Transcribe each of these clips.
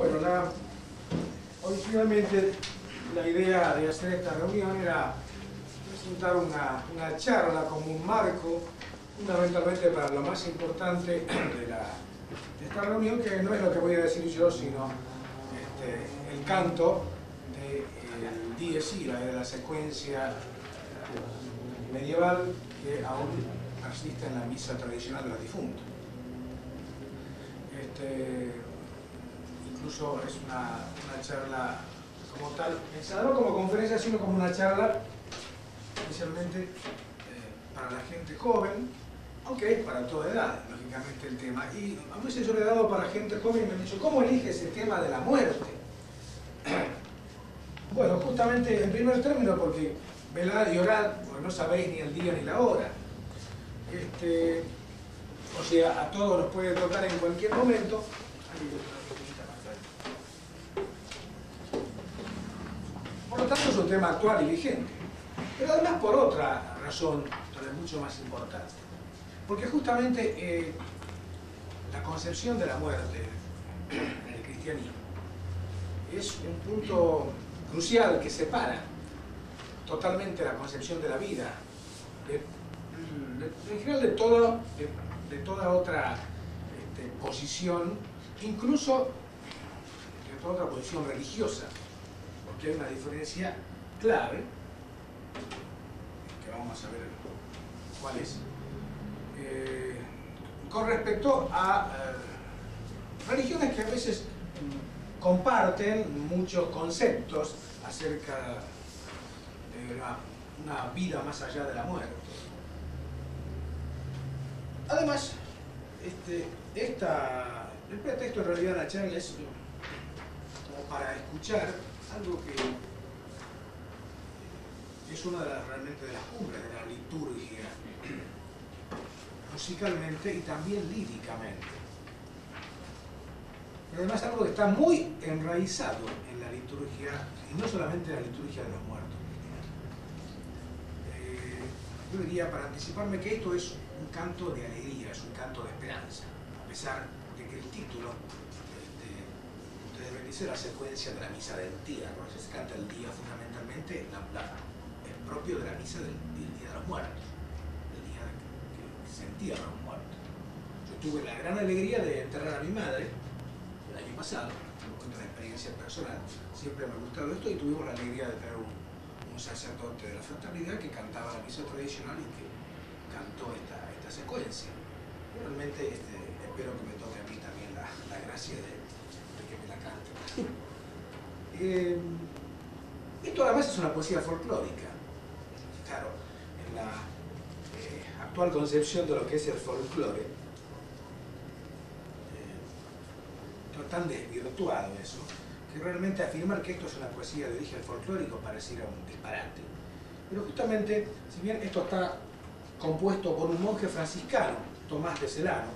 Bueno, la, originalmente la idea de hacer esta reunión era presentar una, una charla como un marco, fundamentalmente para lo más importante de, la, de esta reunión, que no es lo que voy a decir yo, sino este, el canto del dies ira, de la secuencia medieval que aún asiste en la misa tradicional de los difuntos. Este, incluso es una, una, charla como tal, pensada no como conferencia, sino como una charla especialmente eh, para la gente joven, aunque es para toda edad, lógicamente, el tema. Y a veces yo le he dado para gente joven y me han dicho, ¿cómo eliges el tema de la muerte? Bueno, justamente en primer término porque velad y orad, porque no sabéis ni el día ni la hora. Este, o sea, a todos nos puede tocar en cualquier momento. Por lo tanto es un tema actual y vigente. Pero además por otra razón, tal vez mucho más importante. Porque justamente eh, la concepción de la muerte en el cristianismo es un punto crucial que separa totalmente la concepción de la vida, de, en general de, todo, de toda otra este, posición, incluso de toda otra posición religiosa, porque hay una diferencia clave, que vamos a ver cuál es, eh, con respecto a eh, religiones que a veces comparten muchos conceptos acerca de una, vida más allá de la muerte. Además, este, esta, el pretexto en realidad de la charla es como para escuchar algo que es una de las, realmente de las cumbres de la liturgia, musicalmente y también líricamente pero además algo que está muy enraizado en la liturgia, y no solamente en la liturgia de los muertos. Eh, yo diría, para anticiparme, que esto es un canto de alegría, es un canto de esperanza, a pesar de que el título, dice la secuencia de la misa del día, ¿no? se canta el día fundamentalmente, la, la, es propio de la misa del, del Día de los Muertos, el día que, se entierran los muertos. Yo tuve la gran alegría de enterrar a mi madre, el año pasado, una experiencia personal, siempre me ha gustado esto y tuvimos la alegría de tener un, un sacerdote de la fraternidad que cantaba la misa tradicional y que cantó esta, esta secuencia. Realmente este, espero que me toque a mí también la, la gracia de, de, que me la cante. Eh, esto además es una poesía folclórica. Claro, en la eh, actual concepción de lo que es el folclore, tan desvirtuado eso, que realmente afirmar que esto es una poesía de origen folclórico pareciera un disparate. Pero justamente, si bien esto está compuesto por un monje franciscano, Tomás de Celano,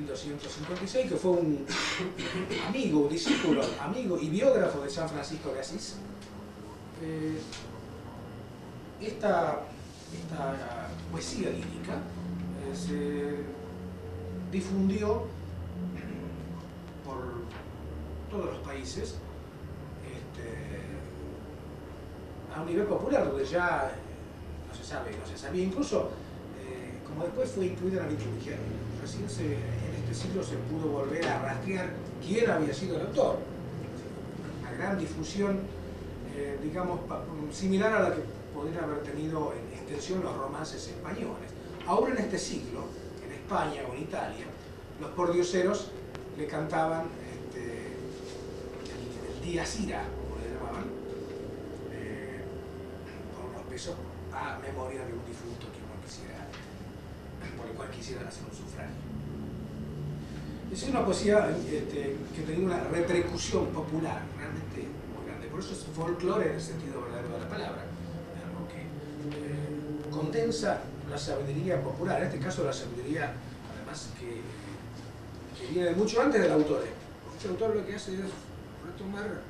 1256, que fue un amigo, un discípulo, amigo y biógrafo de San Francisco de Asís, eh, esta, poesía lírica eh, se difundió por todos los países este, a un nivel popular donde ya no se sabe, no se sabía. Incluso eh, como después fue incluida en la liturgia recién se, siglo se pudo volver a rastrear quién había sido el autor una gran difusión eh, digamos similar a la que podrían haber tenido en extensión los romances españoles ahora en este siglo en España o en Italia los pordioseros le cantaban este, el, el, día Sira, como le llamaban, eh, unos pesos a memoria de un difunto que uno quisiera, por el cual quisieran hacer un sufragio. Es una poesía este, que tenía una repercusión popular realmente muy grande, por eso es folclore en el sentido verdadero de la palabra, algo que eh, condensa la sabiduría popular, en este caso la sabiduría además que viene mucho antes del autor. Este autor lo que hace es retomar,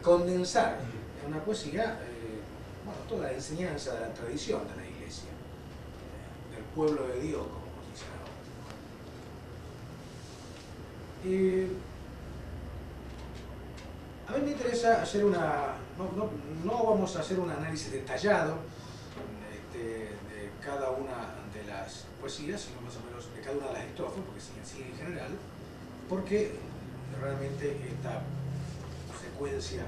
condensar en una poesía eh, bueno, toda la enseñanza de la tradición de la iglesia, eh, del pueblo de Dios, como nos dice ahora. Eh, A mí me interesa hacer una, no, vamos a hacer un análisis detallado este, de cada una de las poesías, sino más o menos de cada una de las estrofas, porque sí, sí en general, porque realmente esta secuencia,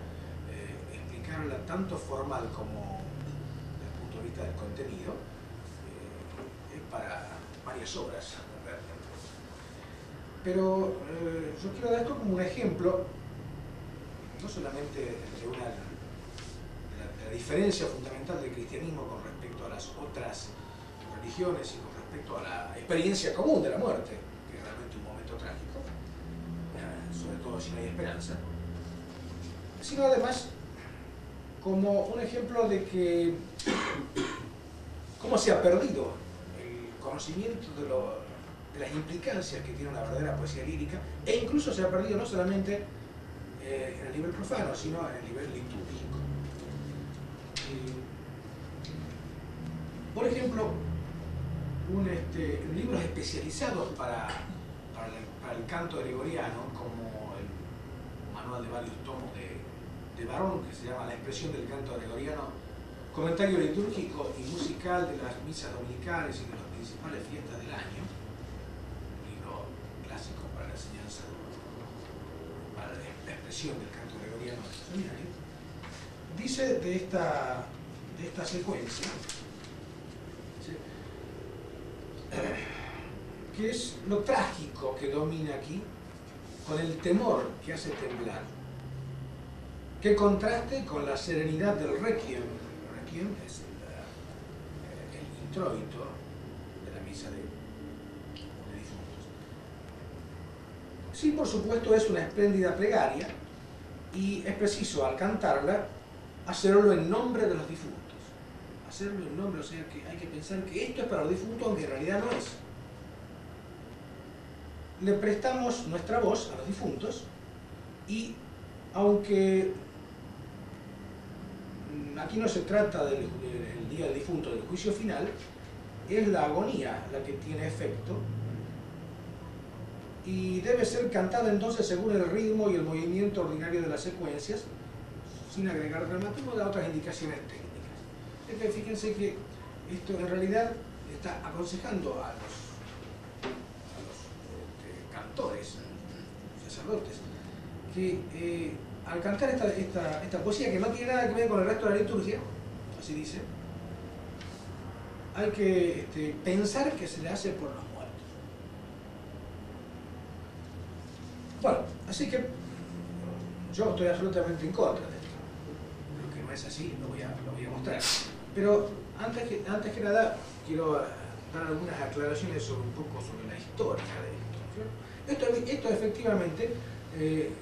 eh, explicarla tanto formal como desde el punto de vista del contenido, eh, es para varias realmente. Pero eh, yo quiero dar esto como un ejemplo no solamente de, una, la, diferencia fundamental del cristianismo con respecto a las otras religiones y con respecto a la experiencia común de la muerte, que es realmente un momento trágico, eh, sobre todo si no hay esperanza, sino además como un ejemplo de que cómo se ha perdido el conocimiento de, de las implicancias que tiene una verdadera poesía lírica e incluso se ha perdido no solamente eh, en el nivel profano, sino en el nivel litúrgico. por ejemplo, un, este, libros especializados para, para, el, canto gregoriano, como el manual de varios tomos de, de Barón, que se llama La expresión del canto gregoriano, comentario litúrgico y musical de las misas dominicales y de las principales fiestas del año, un libro clásico para la enseñanza para la expresión del canto gregoriano seminario, dice de esta, de esta secuencia, que es lo trágico que domina aquí, con el temor que hace temblar, que contraste con la serenidad del requiem. El requiem es el, el introito de la misa de Sí, por supuesto, es una espléndida plegaria y es preciso al cantarla hacerlo en nombre de los difuntos. Hacerlo en nombre, o sea que hay que pensar que esto es para los difuntos, aunque en realidad no es. Le prestamos nuestra voz a los difuntos y aunque aquí no se trata del, del día del difunto, del juicio final, es la agonía la que tiene efecto y debe ser cantada entonces según el ritmo y el movimiento ordinario de las secuencias, sin agregar dramatismo de otras indicaciones técnicas. Es que fíjense que esto en realidad está aconsejando a los, a los este, cantores, sacerdotes, que eh, al cantar esta, esta, esta poesía que no tiene nada que ver con el resto de la liturgia, así dice, hay que este, pensar que se le hace por los Bueno, así que yo estoy absolutamente en contra de esto. Lo que no es así lo voy a, lo voy a mostrar. Pero antes que, antes que nada quiero dar algunas aclaraciones sobre un poco sobre la historia de esto. Esto, esto efectivamente eh,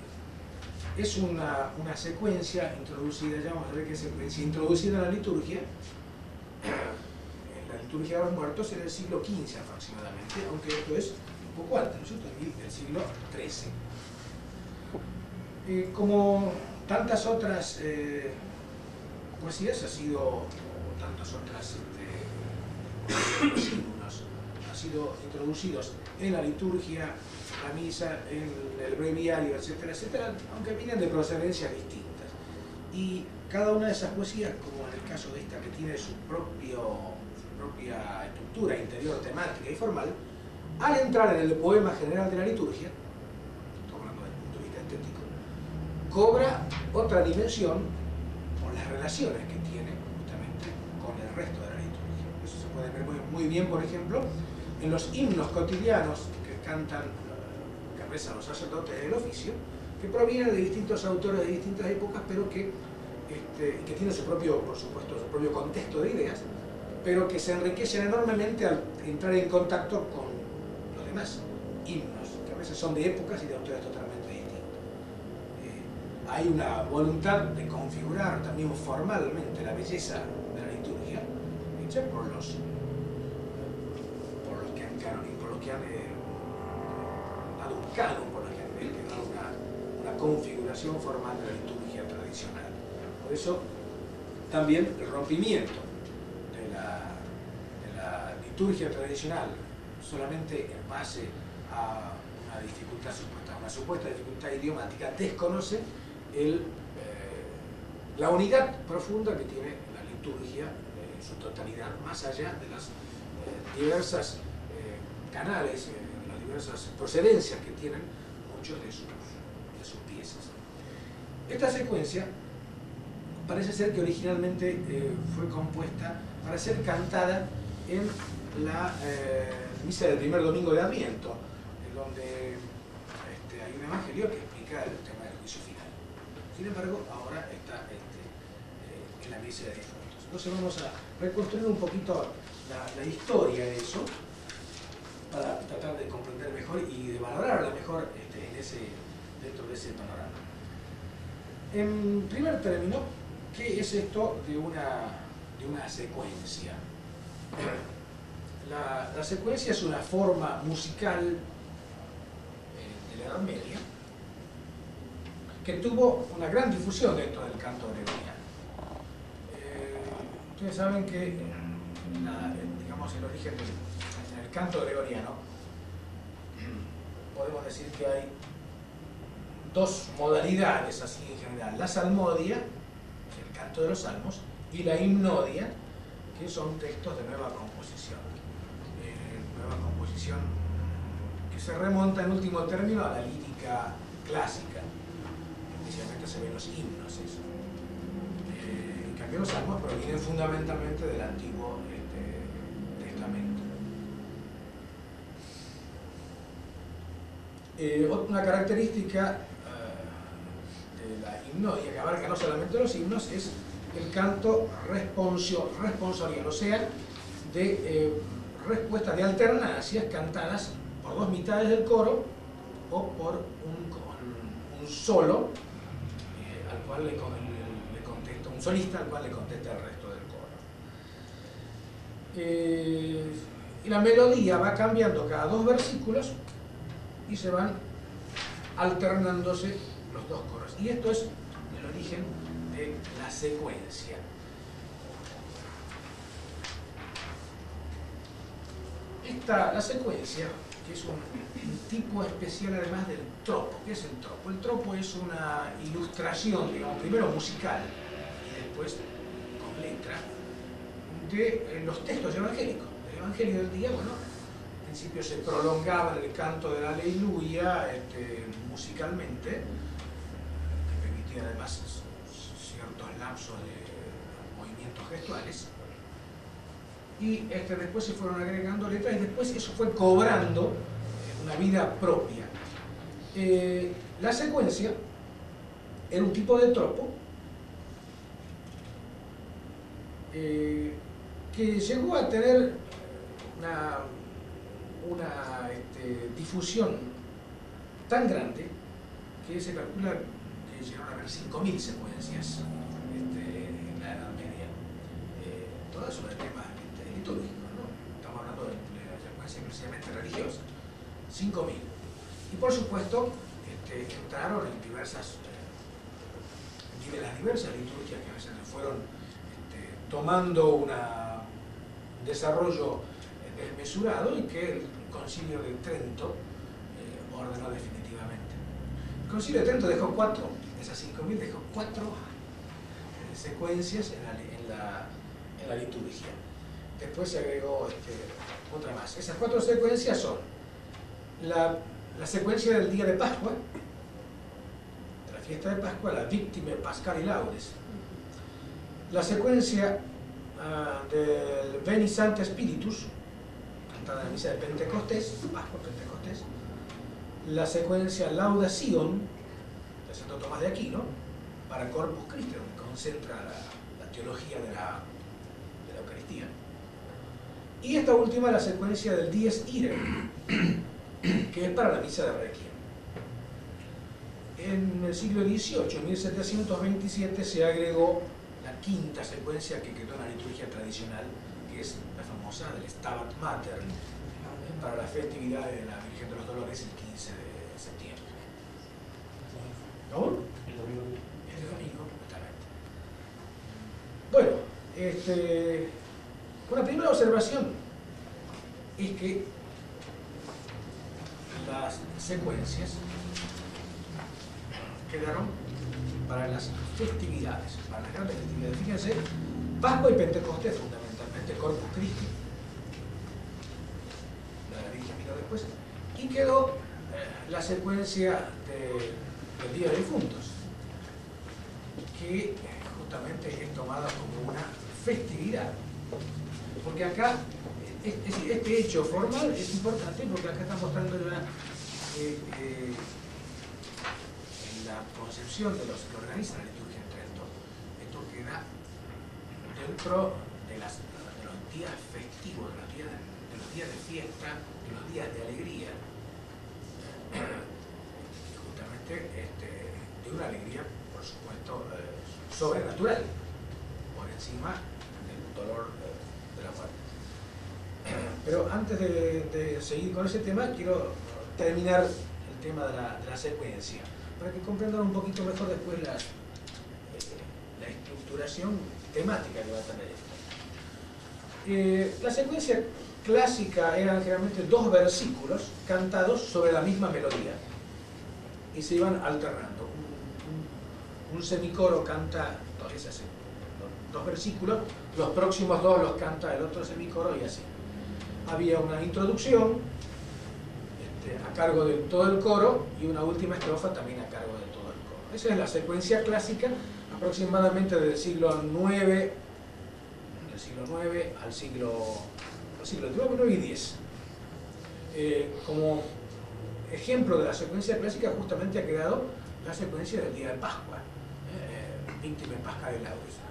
es una, una, secuencia introducida, ya vamos a ver qué secuencia, introducida en la liturgia, en la liturgia de los muertos en el siglo XV aproximadamente, aunque esto es un poco antes, ¿no es cierto? Del siglo XIII. Eh, como tantas otras eh, poesías, ha sido, o tantas otras este, ha sido introducidos en la liturgia, la misa, en el breviario, etcétera, etcétera, aunque vienen de procedencias distintas. Y cada una de esas poesías, como en el caso de esta que tiene su, propio, su propia estructura interior, temática y formal, al entrar en el poema general de la liturgia, estoy hablando desde el punto de vista estético, cobra otra dimensión por las relaciones que tiene justamente con el resto de la liturgia. Eso se puede ver muy, bien, por ejemplo, en los himnos cotidianos que cantan, que rezan los sacerdotes del oficio, que provienen de distintos autores de distintas épocas, pero que, este, que tienen su propio, por supuesto, su propio contexto de ideas, pero que se enriquecen enormemente al entrar en contacto con más himnos, que a veces son de épocas y de autores totalmente. Eh, hay una voluntad de configurar también formalmente la belleza de la liturgia, por los, por los que han, por los que han eh, dado un canon, por los que han, dado una, una configuración formal de la liturgia tradicional. Por eso también el rompimiento de la, de la liturgia tradicional solamente en base a una dificultad supuesta, una supuesta dificultad idiomática, desconoce el, la unidad profunda que tiene la liturgia en su totalidad, más allá de las diversas canales, las diversas procedencias que tienen muchos de sus, de sus piezas. Esta secuencia parece ser que originalmente eh, fue compuesta para ser cantada en la eh, misa del primer domingo de Adviento, en donde este, hay un evangelio que explica el tema. Sin embargo, ahora está este, eh, en la misa de difuntos. Entonces vamos a reconstruir un poquito la, historia de eso, para tratar de comprender mejor y de valorarla mejor este, en dentro de ese panorama. En primer término, ¿Qué es esto de una, de una secuencia? La, secuencia es una forma musical eh, de la Edad Media que tuvo una gran difusión dentro del canto gregoriano. Eh, ustedes saben que digamos, el origen del canto gregoriano, podemos decir que hay dos modalidades así en general, la salmodia canto de los salmos, y la himnodia, que son textos de nueva composición. Eh, nueva composición que se remonta en último término a la lírica clásica, especialmente se ven los himnos. Eso. Eh, en cambio los salmos provienen fundamentalmente del Antiguo este, Testamento. Eh, una característica la himnodia, que abarca no solamente los himnos, es el canto responsorial, o sea, de eh, respuestas de alternancias cantadas por dos mitades del coro o por un, un solo, eh, al cual le, contesta, un solista al cual le contesta el resto del coro. Eh, y la melodía va cambiando cada dos versículos y se van alternándose los dos coros. Y esto es el origen de la secuencia. Esta, la secuencia, que es un, tipo especial además del tropo. ¿Qué es el tropo? El tropo es una ilustración, digamos, primero musical y después con letra, de eh, los textos evangélicos. El Evangelio del día, bueno, al principio se prolongaba el canto de la aleluya este, musicalmente, y además ciertos lapsos de movimientos gestuales. Y este, después se fueron agregando letras y después eso fue cobrando una vida propia. Eh, la secuencia era un tipo de tropo eh, que llegó a tener una, una este, difusión tan grande que se calcula llegaron a haber 5.000 secuencias este, en la Edad Media, eh, todas sobre temas este, litúrgicos, ¿no? estamos hablando de, la secuencia precisamente religiosa, 5.000. Y por supuesto, este, entraron en diversas, eh, las diversas liturgias que a veces fueron este, tomando un desarrollo desmesurado y que el concilio de Trento eh, ordenó definitivamente. El concilio de Trento dejó cuatro esas 5.000 dejó cuatro eh, secuencias en la, liturgia. Después se agregó este, otra más. Esas cuatro secuencias son la, secuencia del día de Pascua, de la fiesta de Pascua, la víctima Pascal y Laudes. La secuencia ah, del Veni Sancte Spiritus, cantada en la misa de Pentecostés, Pascua Pentecostés. La secuencia Lauda Sion, Santo Tomás de Aquino, para Corpus Christi, donde concentra la, teología de la. Y esta última, la secuencia del Dies Irae, que es para la misa de Requiem. En el siglo XVIII, en 1727, se agregó la quinta secuencia que quedó en la liturgia tradicional, que es la famosa del Stabat Mater, para la festividad de la Virgen de los Dolores el 15 de el domingo. El domingo, Bueno, este, una primera observación es que las secuencias quedaron para las festividades, para las grandes festividades. Fíjense, Pascua y Pentecostés fundamentalmente, Corpus Christi, la Virgen vino después, y quedó eh, la secuencia del Día de Difuntos, que justamente es tomada como una festividad. Porque acá, este hecho formal es importante porque acá está mostrando que eh, en la concepción de los que organizan la liturgia en Trento, esto queda dentro de, los días festivos, de los días de, fiesta, de los días de alegría, justamente este, de una alegría, por supuesto, eh, sobrenatural, por encima dolor de la muerte. Pero antes de, seguir con ese tema, quiero terminar el tema de la, secuencia, para que comprendan un poquito mejor después la, eh, estructuración temática que va a tener esto. Eh, la secuencia clásica eran generalmente dos versículos cantados sobre la misma melodía y se iban alternando. Un, semicoro canta dos versículos, los próximos dos los canta el otro semicoro y así. Había una introducción este, a cargo de todo el coro y una última estrofa también a cargo de todo el coro. Esa es la secuencia clásica aproximadamente del siglo IX, del siglo IX al siglo, al siglo y X. Eh, como ejemplo de la secuencia clásica justamente ha quedado la secuencia del día de Pascua, eh, víctima en Pascua de Laudes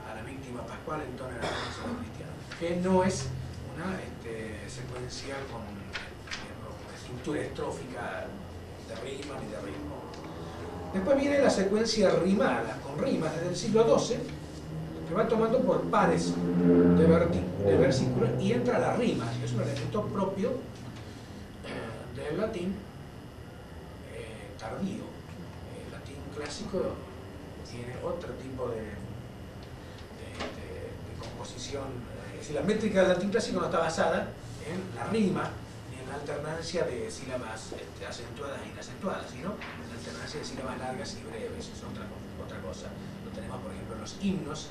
pascual en tono de la cristiana, que no es una este, con estructura estrófica de rima ni de ritmo. Después viene la secuencia rimada, con rimas desde el siglo XII, que va tomando por pares de, versículos y entra la rima, que es un elemento propio eh, del latín eh, tardío. El latín clásico tiene otro tipo de composición, es decir, la métrica del latín clásico no está basada en la rima ni en la alternancia de sílabas este, acentuadas e inacentuadas, sino en la alternancia de sílabas largas y breves, es otra, otra cosa. Lo tenemos, por ejemplo, en los himnos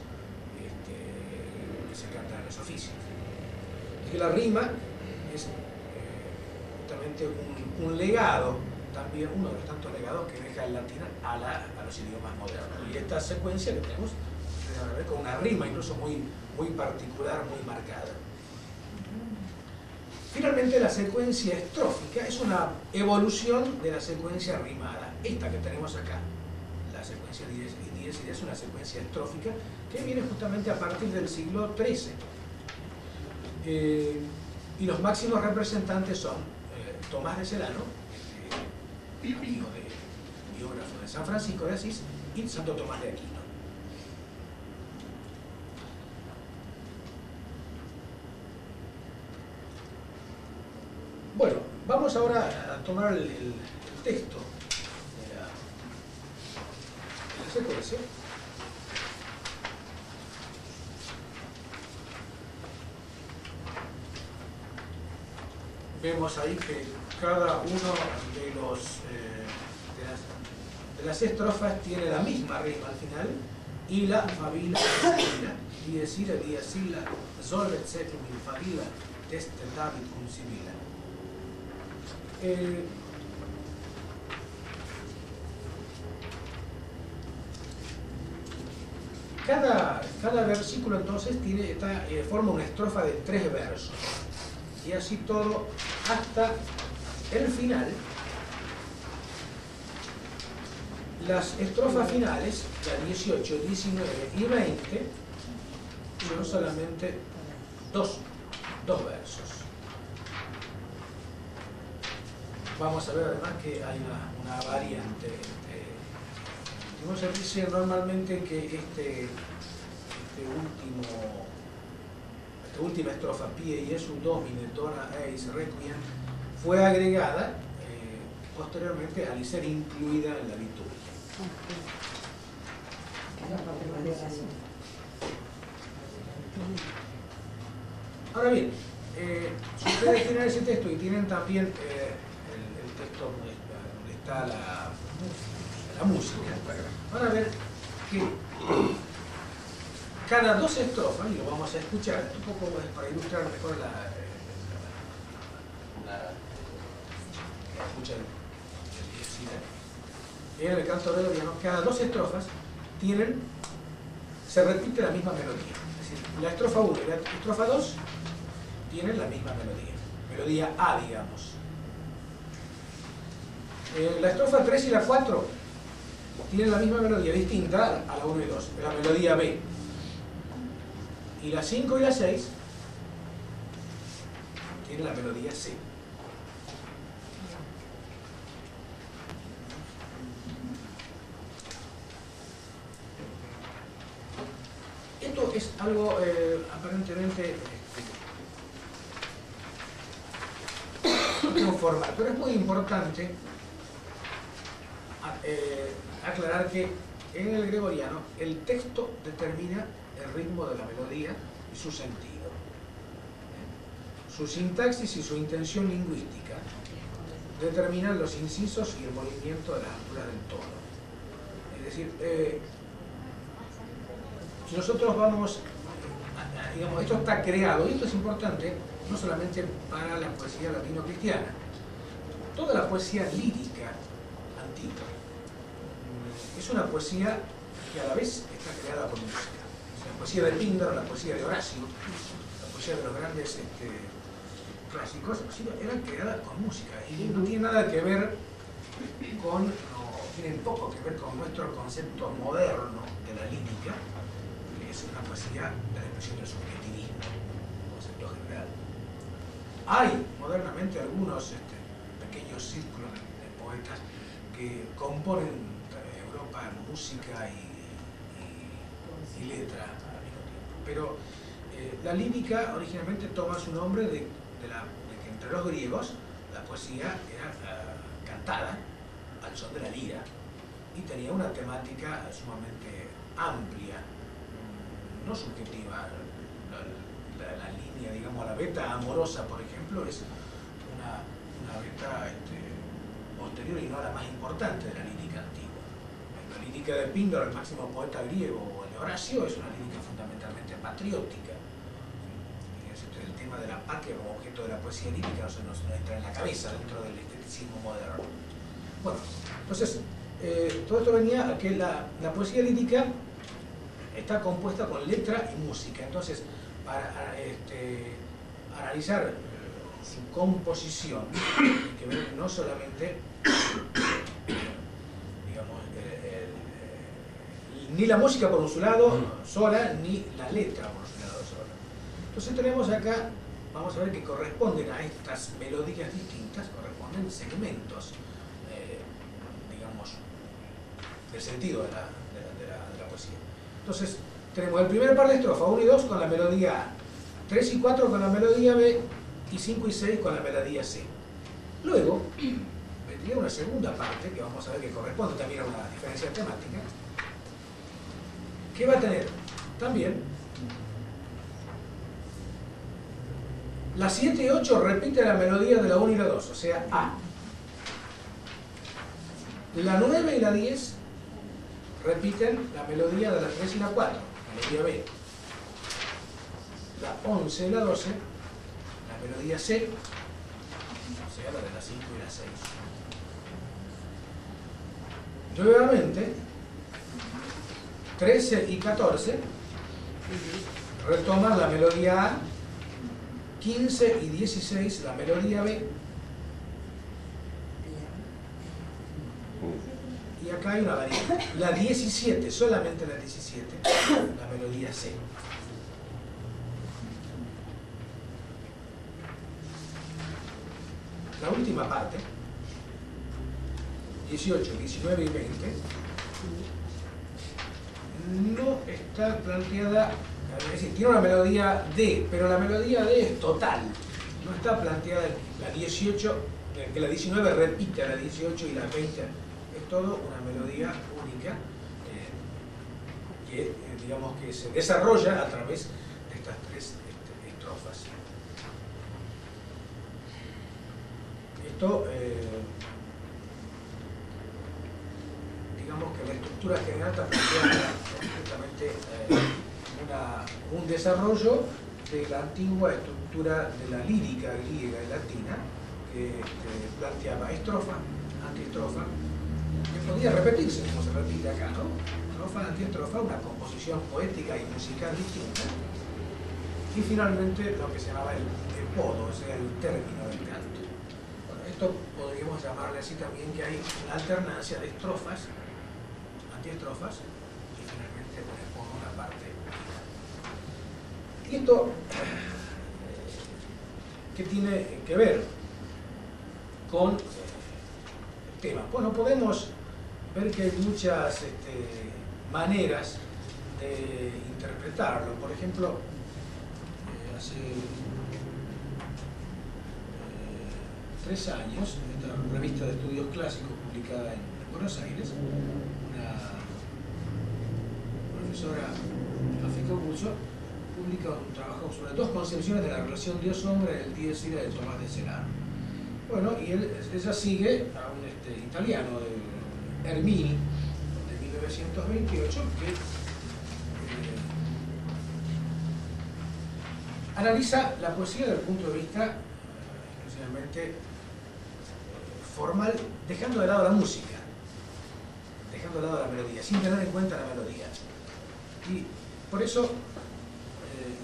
este, que se cantan en los oficios. Y la rima es eh, justamente un, legado, también uno de los tantos legados que deja el latín a, a los idiomas modernos. Y esta secuencia que tenemos con una rima incluso muy, muy particular, muy marcada. Finalmente la secuencia estrófica es una evolución de la secuencia rimada, esta que tenemos acá. La secuencia 10 y 10 es una secuencia estrófica que viene justamente a partir del siglo XIII. Eh, y los máximos representantes son eh, Tomás de Celano, eh, amigo de, biógrafo de San Francisco de Asís, y Santo Tomás de Aquino. Bueno, vamos ahora a tomar el, texto de la, secuencia. Vemos ahí que cada uno de los eh, de, las, estrofas tiene la misma rima al final y la fabila y decir y decir la solvet setum in fabila David cum eh, cada, cada, versículo entonces tiene, eh, forma una estrofa de tres versos. Y así todo hasta el final. Las estrofas finales, la 18, 19 y 20, son solamente dos, dos versos. Vamos a ver además que hay una, variante. Eh, se dice normalmente que este, este último, esta última estrofa, Pie y un Domine, Dona Eis Requiem, fue agregada eh, posteriormente al ser incluida en la liturgia. Ahora bien, eh, si ustedes tienen ese texto y tienen también eh, donde está, la, música. Van a ver que cada dos estrofas, y lo vamos a escuchar, un poco para ilustrar mejor la, la, la escucha en el canto gregoriano, cada dos estrofas tienen, se repite la misma melodía. Es decir, la estrofa 1 y la estrofa 2 tienen la misma melodía. Melodía A, digamos. Eh, la estrofa 3 y la 4 tienen la misma melodía, distinta a la 1 y 2, la melodía B. Y la 5 y la 6 tienen la melodía C. Esto es algo eh, aparentemente no formal, pero es muy importante eh, aclarar que en el gregoriano el texto determina el ritmo de la melodía y su sentido. Su sintaxis y su intención lingüística determinan los incisos y el movimiento de la altura del tono. Es decir, eh, nosotros vamos, digamos, esto está creado, y esto es importante, no solamente para la poesía latino-cristiana, toda la poesía lírica antigua es una poesía que a la vez está creada por música. La poesía de Píndaro, la poesía de Horacio, la poesía de los grandes este, clásicos, eran creadas con música y no tiene nada que ver con, no, tienen poco que ver con nuestro concepto moderno de la lírica, es una poesía de la expresión del subjetivismo, concepto general. Hay modernamente algunos este, pequeños círculos de, poetas que componen Música y, letra al mismo tiempo. Pero eh, la lírica originalmente toma su nombre de, que entre los griegos la poesía era uh, cantada al son de la lira y tenía una temática sumamente amplia no subjetiva. La, línea, digamos, la beta amorosa, por ejemplo, es una, beta este, posterior y no la más importante de la. La lírica de Píndaro, el máximo poeta griego, o de Horacio, es una lírica fundamentalmente patriótica. el tema de la patria como objeto de la poesía lírica no se nos, entra en la cabeza dentro del esteticismo moderno. Bueno, entonces, eh, todo esto venía a que la, la poesía lírica está compuesta con letra y música. Entonces, para este, analizar su composición, hay que ver no solamente digamos, ni la música por un su lado sola, ni la letra por su lado sola. Entonces tenemos acá, vamos a ver que corresponden a estas melodías distintas, corresponden segmentos, eh, digamos, del sentido de la, entonces, tenemos el primer par de estrofas, 1 y 2 con la melodía A, 3 y 4 con la melodía B y 5 y 6 con la melodía C. Luego, vendría una segunda parte, que vamos a ver que corresponde también a una diferencia temática, que va a tener también la 7 y 8 repite la melodía de la 1 y la 2, o sea, A. La 9 y la 10 repiten la melodía de la 3 y la 4, melodía B. La 11 y la 12, la melodía C, o sea, la de la 5 y la 6. Nuevamente, 13 y 14 retoman la melodía A, 15 y 16 la melodía B, y acá hay una variante. La 17, solamente la 17, la melodía C. La última parte, 18, 19 y 20, no está planteada, es tiene una melodía D, pero la melodía D es total, no está planteada la 18, que la 19 repite a la 18 y la 20 todo una melodía única eh, que, eh, digamos, que se desarrolla a través de estas tres este, estrofas. Esto, eh, digamos que la estructura general está planteada eh, un desarrollo de la antigua estructura de la lírica griega y latina, que, planteaba estrofa, antiestrofa, que podía repetirse, como se repite acá, ¿no? Estrofa, antiestrofa, una composición poética y musical distinta, y finalmente lo que se llamaba el, el podo, o sea, el término del canto. Bueno, esto podríamos llamarle así también que hay alternancia de estrofas, antiestrofas, y finalmente con el podo una parte. Y esto, ¿qué tiene que ver con el tema? Bueno, podemos ver que hay muchas este, maneras de interpretarlo. Por ejemplo, hace eh, tres años, en esta revista de estudios clásicos publicada en, Buenos Aires, profesora África Curso publica un trabajo sobre dos concepciones de la relación Dios-hombre del Dies Ira de Tomás de Celano. Bueno, y ella sigue a un este, italiano, de Hermini, de 1928, que analiza la poesía desde el punto de vista eh, exclusivamente eh, formal, dejando de lado la música, dejando de lado la melodía, sin tener en cuenta la melodía. Y por eso eh,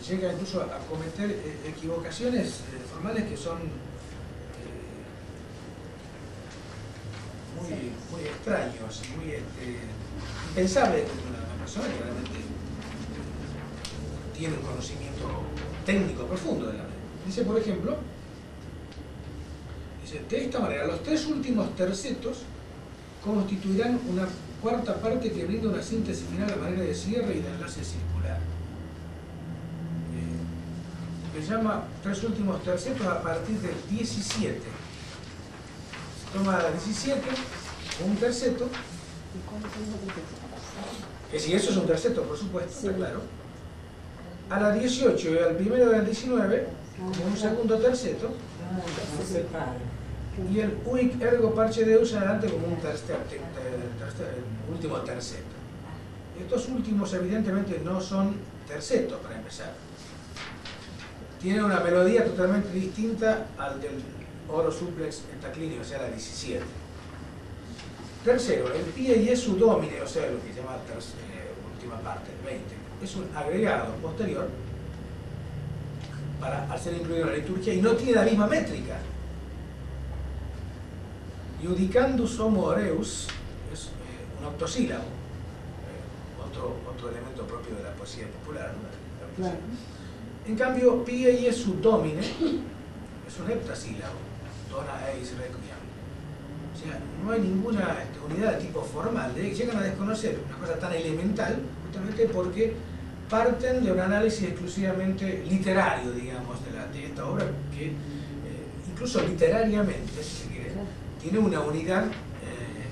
llega incluso a, cometer equivocaciones formales que son muy, muy extraños, muy este, impensables de una persona que realmente tiene un conocimiento técnico profundo de la ley. Dice, por ejemplo, dice, de esta manera, los tres últimos tercetos constituirán una cuarta parte que brinda una síntesis final a manera de cierre y de enlace circular. Eh, se llama tres últimos tercetos a partir del 17. Se toma la 17, un terceto, que si eso es un terceto, por supuesto, claro. A la 18 y al primero del 19 como un segundo terceto y el uic ergo parche deus adelante como un tercer, último terceto. Estos últimos evidentemente no son tercetos para empezar. Tienen una melodía totalmente distinta al del oro suplex entaclinio, o sea, la 17. Tercero, el pie y es su domine, o sea, lo que se llama eh, última parte, el 20 es un agregado posterior para ser incluido en la liturgia y no tiene la misma métrica. Iudicandus homo aureus es eh, un octosílabo, eh, otro, otro elemento propio de la poesía popular. En cambio, pie y su domine es un heptasílabo, dona eis requiem. O sea, no hay ninguna este, unidad de tipo formal, llegan a desconocer una cosa tan elemental justamente porque parten de un análisis exclusivamente literario, digamos, de, la, de esta obra, que eh, incluso literariamente, si se quiere, tiene una unidad eh,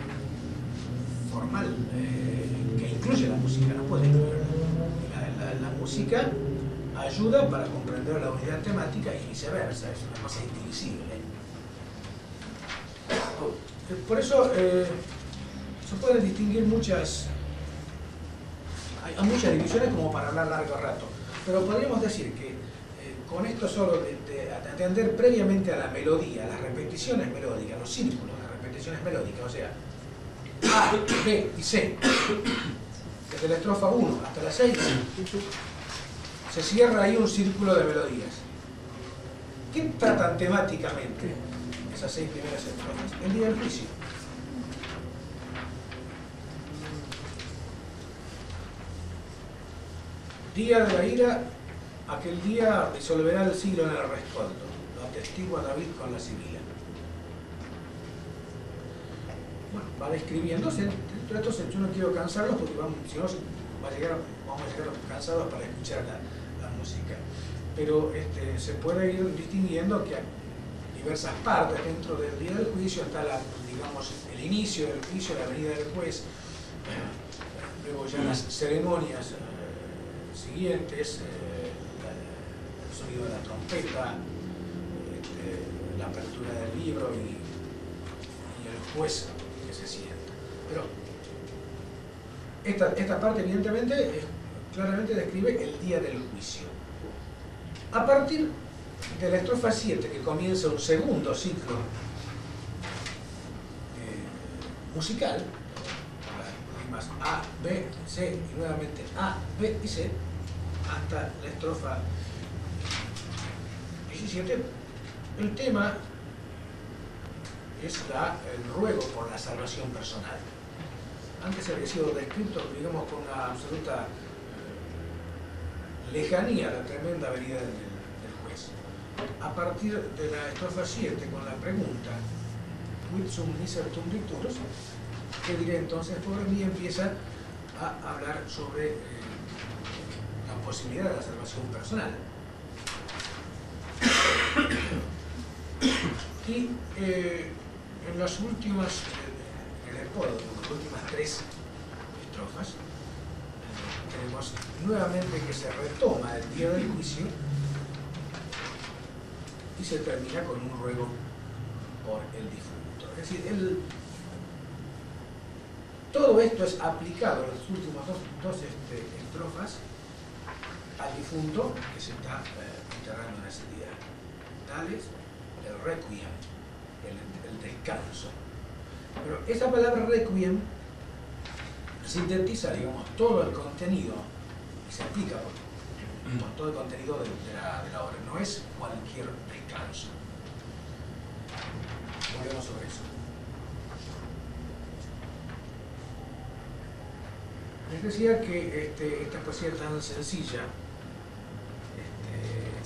formal eh, que incluye la música, no puede incluir la, música ayuda para comprender la unidad temática y viceversa, es una cosa indivisible. Por eso se pueden distinguir muchas hay, muchas divisiones como para hablar largo rato, pero podríamos decir que eh, con esto solo de, atender previamente a la melodía, las repeticiones melódicas, los círculos de repeticiones melódicas, o sea, A, B y C, desde la estrofa 1 hasta la 6, se cierra ahí un círculo de melodías. ¿Qué tratan temáticamente esas seis primeras estrofas? El día del juicio. Día de la ira, aquel día disolverá el siglo en el rescoldo, lo atestigua David con la sibila. Bueno, va describiéndose, entonces yo no quiero cansarlos porque vamos, si no a llegar, vamos a llegar cansados para escuchar la, música. Pero este, se puede ir distinguiendo que hay diversas partes dentro del día del juicio, está la, digamos, el inicio del juicio, la venida del juez, luego ya las ceremonias siguientes, eh, la trompeta, este, la apertura del libro y, el juez que se sienta. Pero esta, esta parte evidentemente claramente describe el día del juicio. A partir de la estrofa 7, que comienza un segundo ciclo eh, musical, más A, B, C y nuevamente A, B y C, hasta la estrofa 17, el tema es la, el ruego por la salvación personal. Antes había sido descrito, digamos, con una absoluta eh, lejanía la tremenda venida del, del, juez. A partir de la estrofa 7, con la pregunta, que diré entonces, por mí empieza a hablar sobre eh, la posibilidad de la salvación personal. Y eh, en las últimas, en el podo, en las últimas tres estrofas, tenemos nuevamente que se retoma el día del juicio y se termina con un ruego por el difunto. Es decir, el, todo esto es aplicado en las últimas dos, dos este, estrofas al difunto que se está eh, enterrando en ese día. El requiem, el, el, descanso. Pero esa palabra requiem sintetiza, digamos, todo el contenido y se aplica por, por todo el contenido de, de, la, de, la, obra. No es cualquier descanso. Volvemos sobre eso. Les decía que este, esta poesía tan sencilla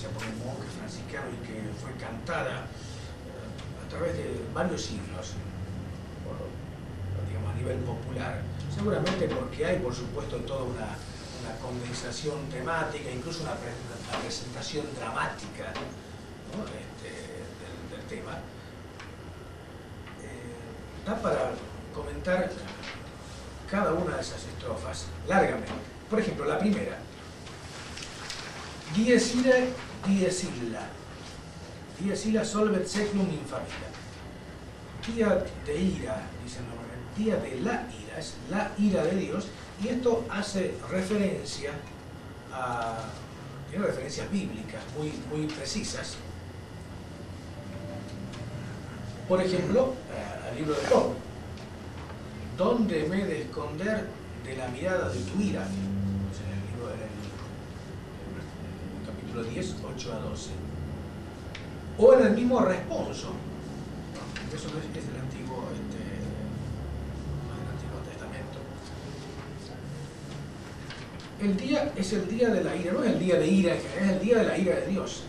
por un monje franciscano y que fue cantada eh, a través de varios siglos, por, digamos, a nivel popular. Seguramente porque hay, por supuesto, toda una, una condensación temática, incluso una, una presentación dramática ¿no? este, del, del, tema. Eh, da para comentar cada una de esas estrofas largamente. Por ejemplo, la primera. Dies irae dies illa. Solvet seclum in familia. Día de ira, dice normalmente, día de la ira, es la ira de Dios, y esto hace referencia a, tiene referencias bíblicas muy, muy precisas. Por ejemplo, al libro de Job, ¿dónde me he de esconder de la mirada de tu ira? Capítulo 10, 8 a 12. O en el mismo responso, eso es, es del Antiguo, este, del Antiguo Testamento. El día es el día de la ira, no es el día de ira, es el día de la ira de Dios,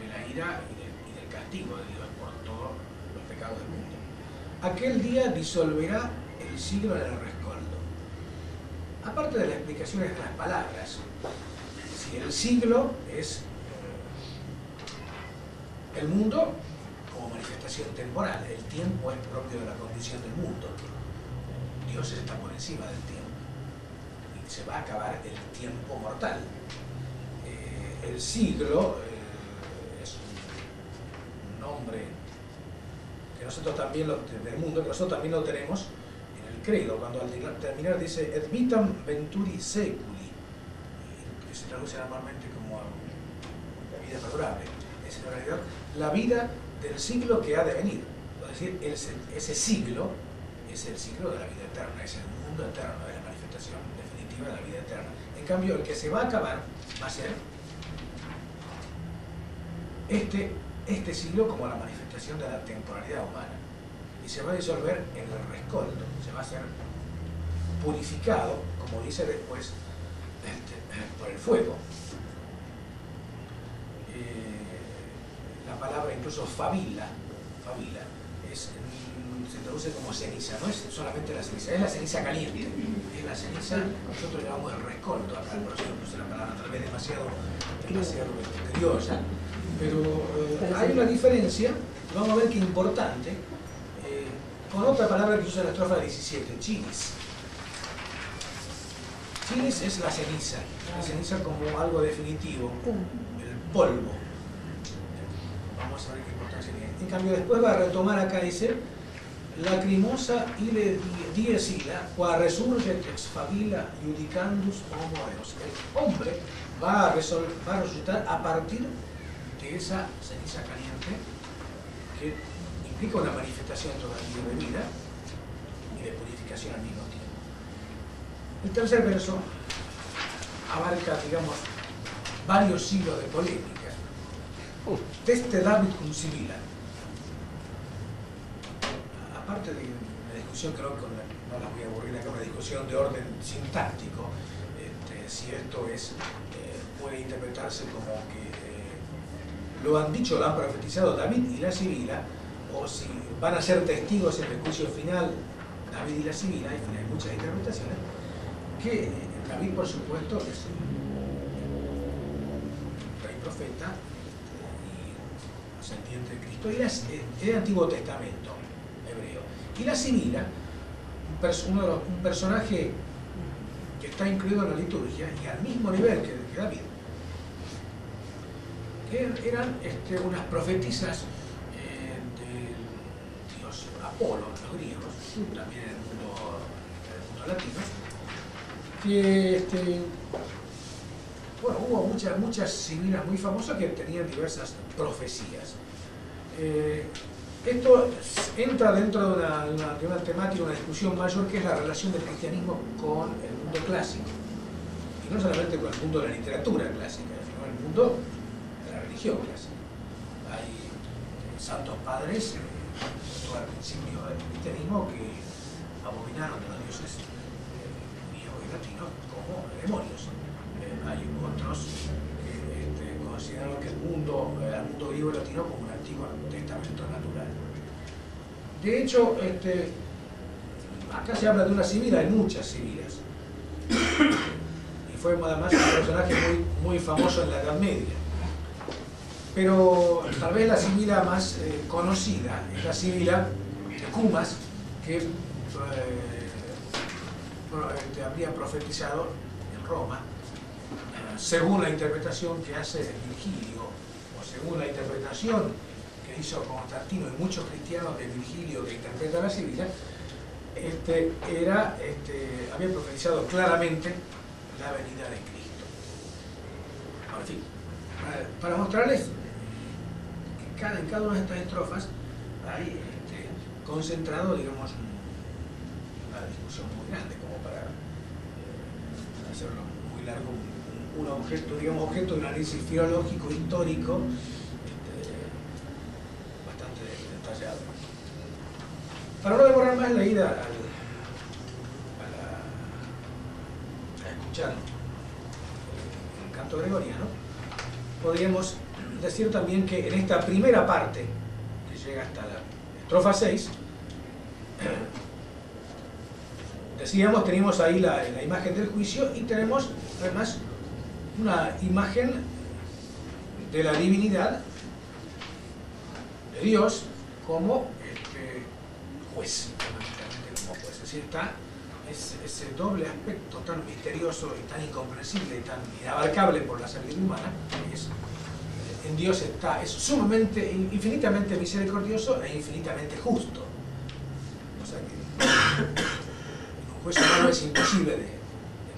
de la ira y, y del castigo de Dios por todos los pecados del mundo. Aquel día disolverá el siglo en el rescoldo. Aparte de las explicaciones de las palabras, si el siglo es el mundo como manifestación temporal, el tiempo es propio de la condición del mundo. Dios está por encima del tiempo y se va a acabar el tiempo mortal. Eh, el siglo eh, es un nombre que nosotros también lo, del mundo que nosotros también lo tenemos en el credo, cuando al terminar dice et venturi seculi, que se traduce normalmente como la vida perdurable. La vida del siglo que ha de venir. Es decir, ese, siglo es el siglo de la vida eterna, es el mundo eterno, es la manifestación definitiva de la vida eterna. En cambio, el que se va a acabar va a ser este, este siglo como la manifestación de la temporalidad humana. Y se va a disolver en el rescoldo, se va a ser purificado, como dice después, este, por el fuego. La palabra incluso fabila, fabila es, se traduce como ceniza, no es solamente la ceniza, es la ceniza caliente, es la ceniza, nosotros llamamos el rescoldo acá, por eso puse la palabra tal vez demasiado, demasiado criolla, pero eh, hay una diferencia, vamos a ver qué importante, eh, con otra palabra que usa la estrofa 17, chilis. Chilis es la ceniza, la ceniza como algo definitivo, el polvo vamos a ver qué importancia tiene. En cambio, después va a retomar acá, dice, lacrimosa ile dies ira, qua resurget ex favila judicandus homo. El hombre va a, va a resucitar a partir de esa ceniza caliente que implica una manifestación todavía de vida y de purificación al mismo tiempo. El tercer verso abarca, digamos, varios siglos de polémica. Teste David cum Sibila. Aparte de la discusión, creo que no la voy a aburrir acá, una discusión de orden sintáctico, este, si esto es, eh, puede interpretarse como que eh, lo han dicho, lo han profetizado David y la Sibila, o si van a ser testigos en el juicio final David y la Sibila, hay muchas interpretaciones, que David por supuesto es un rey profeta de Cristo, es el Antiguo Testamento hebreo. Y la Sibila, un, personaje que está incluido en la liturgia y al mismo nivel que, David, que eran este, unas profetisas Apolo, los griegos, también en el mundo, latino, que este, bueno, hubo muchas, muchas sibilas muy famosas que tenían diversas profecías. Eh, esto entra dentro de una, temática, una discusión mayor que es la relación del cristianismo con el mundo clásico. Y no solamente con el mundo de la literatura clásica, sino el mundo de la religión clásica. Hay santos padres al principio del cristianismo que abominaron de los dioses eh, griegos y latinos como demonios. Eh, hay otros que este, consideraron que el mundo, el mundo griego y latino como un antiguo testamento natural. De hecho, este, acá se habla de una sibila, hay muchas sibilas. Y fue además un personaje muy, famoso en la Edad Media pero tal vez la sibila más eh, conocida es la sibila de Cumas, que eh, eh, habría profetizado en Roma, según la interpretación que hace Virgilio, o según la interpretación que Constantino y muchos cristianos de Virgilio que interpreta la sibila, este, era, este, había profetizado claramente la venida de Cristo. En fin, para mostrarles en cada una de estas estrofas hay este, concentrado, digamos, una discusión muy grande, como para eh, hacerlo muy largo, un, objeto, digamos, objeto de análisis filológico, histórico, este, bastante detallado. Para no demorar más la ida a, escuchar el canto gregoriano, podríamos decir también que en esta primera parte, que llega hasta la estrofa 6, decíamos, tenemos ahí la, imagen del juicio y tenemos además una imagen de la divinidad de Dios como juez, como juez. Es decir, está ese, doble aspecto tan misterioso y tan incomprensible y tan inabarcable por la sabiduría humana, es en Dios está, es sumamente, infinitamente misericordioso e infinitamente justo. O sea que un juez humano es imposible de,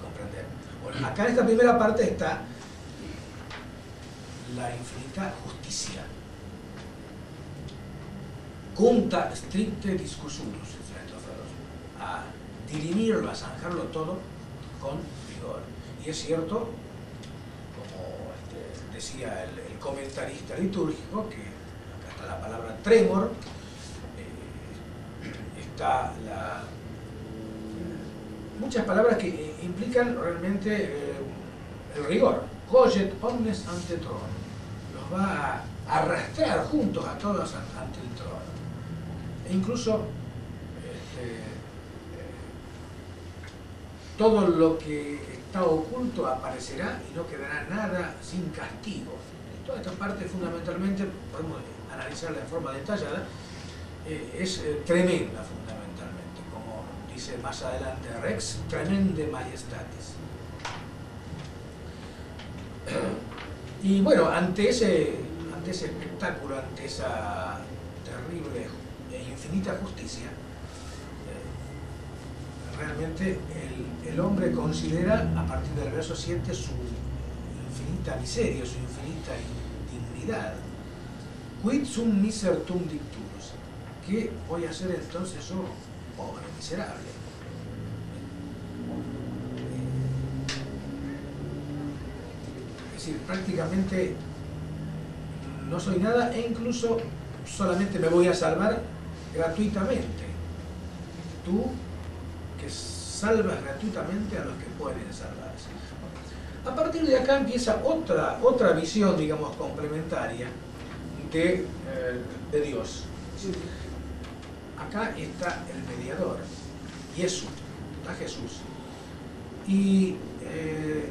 comprender. Bueno, acá en esta primera parte está la infinita justicia. Conta stricte discusurus, a dirimirlo, a zanjarlo todo con vigor. Y es cierto, como este, decía el, comentarista litúrgico, que acá está la palabra tremor, eh, está la, muchas palabras que eh, implican realmente eh, el rigor. Coget omnes ante trono. Los va a arrastrar juntos a todos ante el trono. E incluso este, todo lo que está oculto aparecerá y no quedará nada sin castigo. Toda esta parte fundamentalmente, podemos analizarla de forma detallada, eh, es eh, tremenda fundamentalmente, como dice más adelante Rex, tremende majestatis. Y bueno, ante ese, ante ese espectáculo, ante esa terrible infinita justicia, eh, realmente el, hombre considera a partir del verso 7 su infinita miseria, su infinita indignidad. Quid sum miser tum dicturus. ¿Qué voy a hacer entonces yo, pobre, miserable? Es decir, prácticamente no soy nada e incluso solamente me voy a salvar gratuitamente. Tú que salvas gratuitamente a los que pueden salvarse. A partir de acá empieza otra, otra visión, digamos, complementaria de, eh, de Dios. Acá está el mediador, Jesús, está Jesús. Y eh,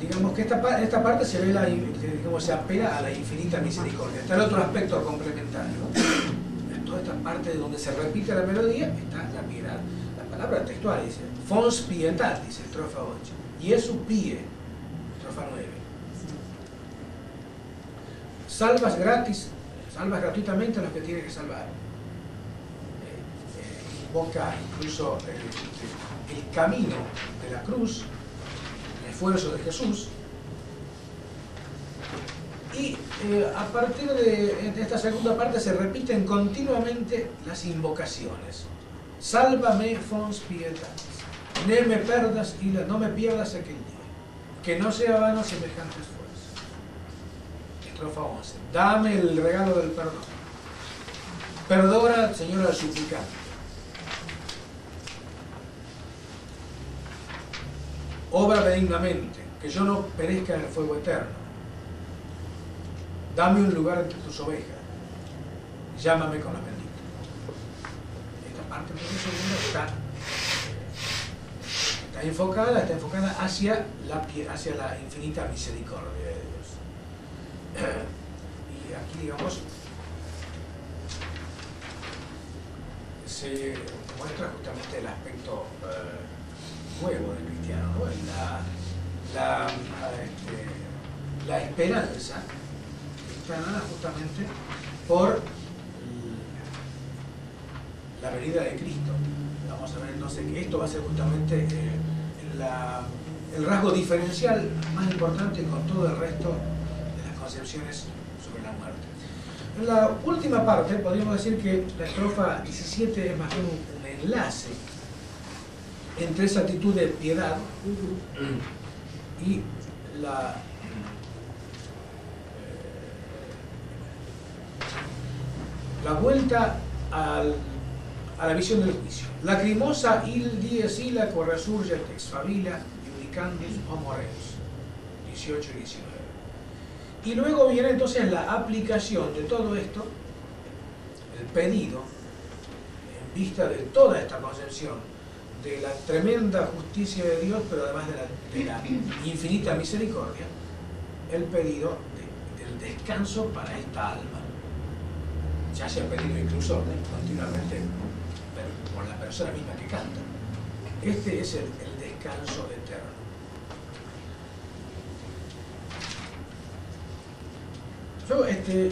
digamos que esta, esta parte se ve la, digamos, se apela a la infinita misericordia. Está el otro aspecto complementario. Esta parte donde se repite la melodía está la piedad. La palabra textual dice, fons pietat, dice estrofa 8. Jesús pie, estrofa 9. Salvas gratis, salvas gratuitamente a los que tienes que salvar. Eh, eh, invoca incluso el, el camino de la cruz, esfuerzo de Jesús. Y eh, a partir de, esta segunda parte se repiten continuamente las invocaciones. Sálvame, fons pietatis. Ne me perdas no me pierdas aquel día. Que no sea vano semejante esfuerzo. Estrofa 11. Dame el regalo del perdón. Perdona, Señor, al suplicante obra benignamente, que yo no perezca en el fuego eterno. Dame un lugar entre tus ovejas, llámame con la bendita. Esta parte segunda está, está enfocada, está enfocada hacia la, hacia la infinita misericordia de Dios. Y aquí, digamos, se muestra justamente el aspecto eh, nuevo del cristiano, la, este, la, esperanza justamente por la venida de Cristo. Vamos a ver entonces que esto va a ser justamente eh, el rasgo diferencial más importante con todo el resto de las concepciones sobre la muerte. En la última parte podríamos decir que la estrofa 17 es más bien un enlace entre esa actitud de piedad y la la vuelta a la visión del juicio. Lacrimosa il dies illa resurge ex favila iudicandus homoreus. 18 y 19. Y luego viene entonces la aplicación de todo esto, el pedido, en vista de toda esta concepción de la tremenda justicia de Dios, pero además de la, infinita misericordia, el pedido del descanso para esta alma. Ya se ha pedido incluso continuamente por la persona misma que canta. Este es el, descanso eterno. Yo este,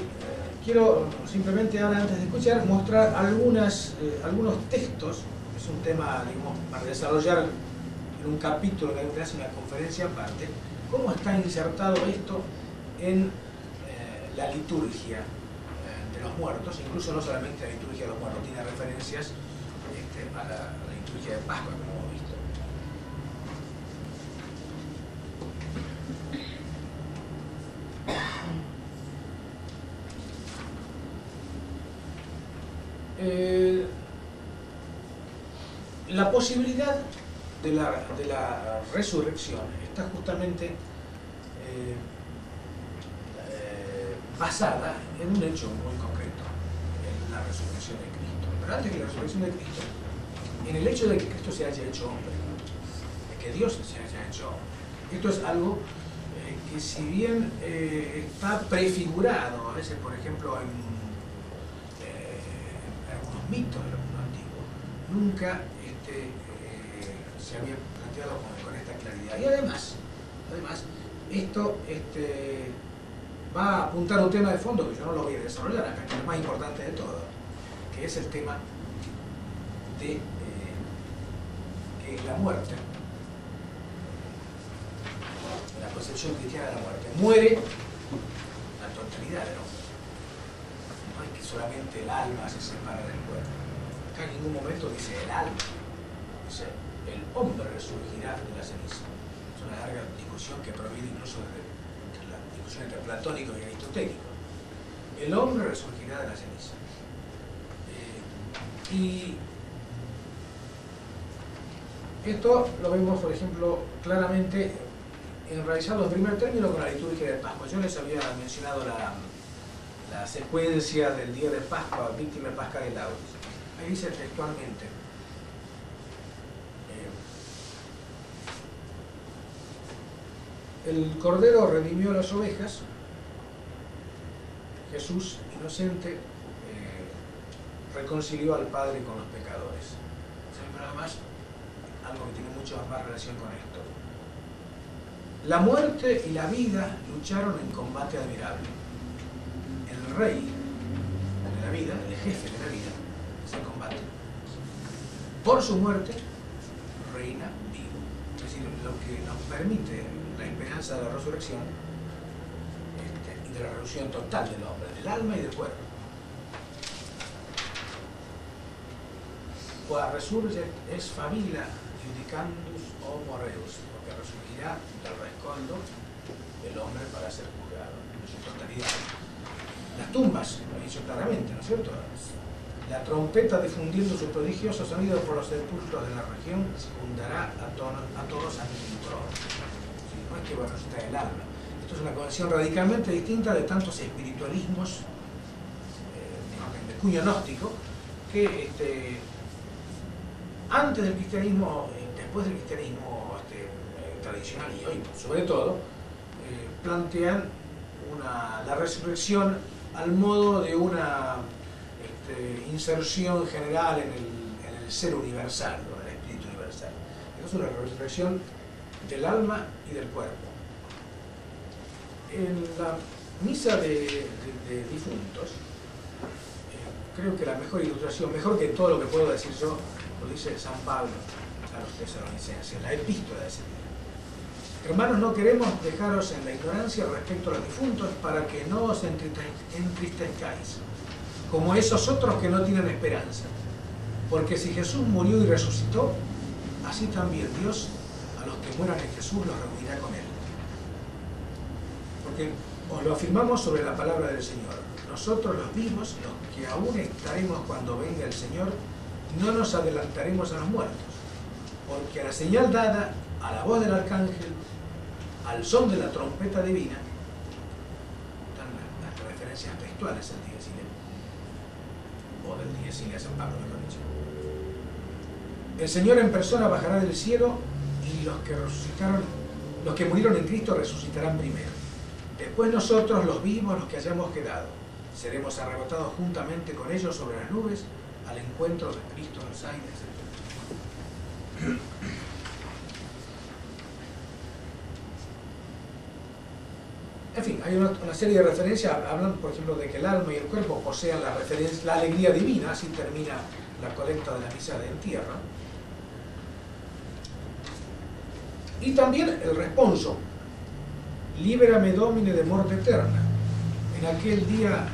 quiero simplemente ahora antes de escuchar mostrar algunas, eh, algunos textos es un tema, digamos, para desarrollar en un capítulo que hace una conferencia aparte, cómo está insertado esto en eh, la liturgia eh, los muertos, incluso no solamente la liturgia de los muertos, tiene referencias este, a, la, a, la, liturgia de Pascua, como hemos visto. Eh, la posibilidad de la, resurrección está justamente eh, basada en un hecho muy concreto, en la resurrección de Cristo. Pero antes que la resurrección de Cristo, en el hecho de que Cristo se haya hecho hombre, de que Dios se haya hecho hombre. Esto es algo eh, que si bien está prefigurado, a veces por ejemplo en, algunos mitos de lo antiguo, nunca se había planteado con, esta claridad. Y además, además esto este, va a apuntar un tema de fondo que yo no lo voy a desarrollar acá, que es el más importante de todo, que es el tema de que la muerte, la concepción cristiana de la muerte, muere la totalidad del hombre. No es que solamente el alma se separa del cuerpo. Acá en ningún momento dice el alma, dice el hombre resurgirá de la ceniza. Es una larga discusión que proviene incluso de, la discusión entre platónico y aristotélico. El hombre resurgirá de la ceniza. Eh, y esto lo vemos, por ejemplo, claramente enraizado en primer término con la liturgia de Pascua. Yo les había mencionado la, la secuencia del día de Pascua, víctima de Pascua de Laudes. Ahí dice textualmente, eh, el Cordero redimió las ovejas, Jesús, inocente, eh, reconcilió al Padre con los pecadores. Nada más algo que tiene mucho más relación con esto. La muerte y la vida lucharon en combate admirable. El rey de la vida, el jefe de la vida, es el combate. Por su muerte, reina vivo. Es decir, lo que nos permite esperanza de la resurrección este, de la revolución total del hombre, del alma y del cuerpo. Qua resurge es familia judicandus homo reus, porque resurgirá del rescoldo el hombre para ser juzgado en su totalidad. Las tumbas, lo he dicho claramente, ¿no es cierto? La trompeta difundiendo su prodigioso sonido por los sepulcros de la región secundará a, a todos a mi es que va a resucitar el alma. Esto es una concepción radicalmente distinta de tantos espiritualismos eh, de cuño gnóstico que este, antes del cristianismo, eh, después del cristianismo este, eh, tradicional y hoy sobre todo, eh, plantean la resurrección al modo de una este, inserción general en el, ser universal, en el espíritu universal. Es una resurrección del alma y del cuerpo. En la misa de difuntos, creo que la mejor ilustración, mejor que todo lo que puedo decir yo, lo dice San Pablo a los tesalonicenses, la epístola de ese día. Hermanos, no queremos dejaros en la ignorancia respecto a los difuntos para que no os entristezcáis, como esos otros que no tienen esperanza. Porque si Jesús murió y resucitó, así también Dios que mueran en Jesús los reunirá con Él. Porque os lo afirmamos sobre la palabra del Señor. Nosotros los vivos, los que aún estaremos cuando venga el Señor, no nos adelantaremos a los muertos, porque a la señal dada, a la voz del arcángel, al son de la trompeta divina, están las, referencias textuales al día o del día a San Pablo, mejor dicho. El Señor en persona bajará del cielo y los que resucitaron, los que murieron en Cristo resucitarán primero. Después nosotros, los vivos, los que hayamos quedado, seremos arrebatados juntamente con ellos sobre las nubes al encuentro de Cristo en los aires. En fin, hay una, serie de referencias, hablan por ejemplo de que el alma y el cuerpo posean la, la alegría divina, así termina la colecta de la misa de entierro. Y también el responso, Líbrame Domine de muerte eterna. En aquel día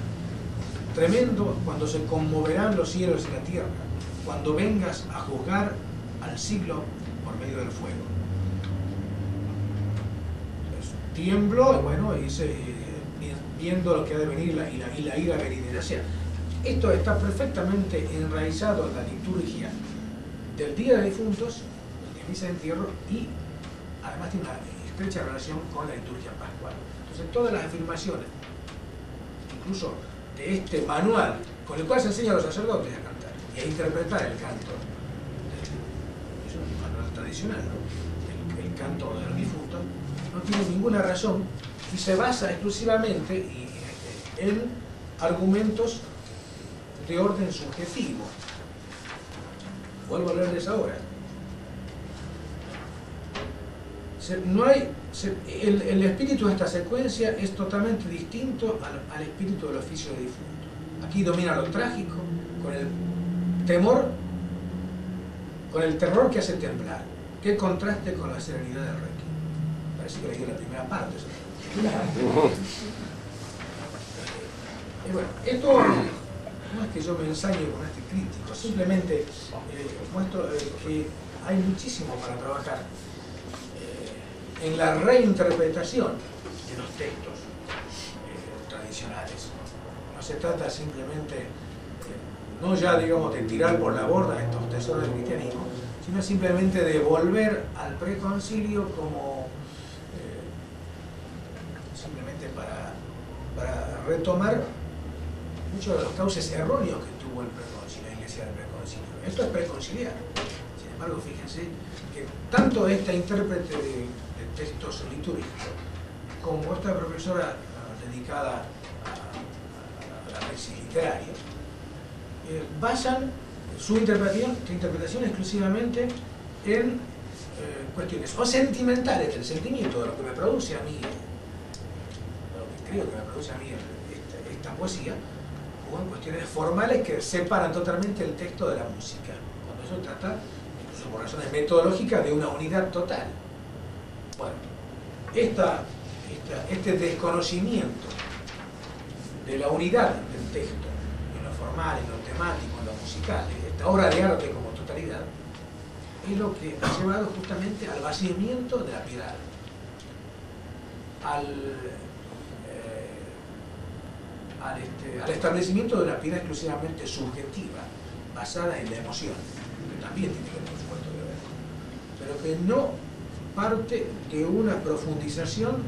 tremendo cuando se conmoverán los cielos y la tierra, cuando vengas a juzgar al siglo por medio del fuego. tiemblo, bueno, y se, viendo lo que ha de venir y, la, y la ira venidera. esto está perfectamente enraizado en la liturgia del Día de Difuntos, de misa de entierro, y además tiene una estrecha relación con la liturgia pascual. Entonces, todas las afirmaciones, incluso de este manual con el cual se enseña a los sacerdotes a cantar y a interpretar el canto. Es un manual tradicional, ¿no? el, canto de los difuntos no tiene ninguna razón y se basa exclusivamente eh, en argumentos de orden subjetivo. Vuelvo a leerles ahora. No hay, el, espíritu de esta secuencia es totalmente distinto al, espíritu del oficio de difunto. Aquí domina lo trágico, con el temor, con el terror que hace temblar. Qué contraste con la serenidad del Requiem. Parece que leí la primera parte. y bueno, esto no es que yo me ensañe con este crítico, simplemente eh, muestro eh, que hay muchísimo para trabajar en la reinterpretación de los textos tradicionales. No se trata simplemente, no ya digamos de tirar por la borda estos tesoros del cristianismo, sino simplemente de volver al preconcilio como simplemente para, retomar muchos de los cauces erróneos que tuvo el preconcilio, la iglesia del preconcilio. Esto es preconciliar. Sin embargo, fíjense que tanto esta intérprete textos litúrgicos como esta profesora ah, dedicada a, la tesis literaria, eh, basan su interpretación, interpretación exclusivamente en eh, cuestiones o sentimentales del sentimiento de lo que me produce a mí, lo que creo que me produce a mí esta poesía, o en cuestiones formales que separan totalmente el texto de la música, cuando eso trata, incluso por razones metodológicas, de una unidad total. Bueno, esta, este desconocimiento de la unidad del texto, en lo formal, en lo temático, en lo musical, esta obra de arte como totalidad, es lo que ha llevado justamente al vaciamiento de la piedad, al este, al, establecimiento de una piedad exclusivamente subjetiva, basada en la emoción, que también tiene que por supuesto ver, pero que no parte de una profundización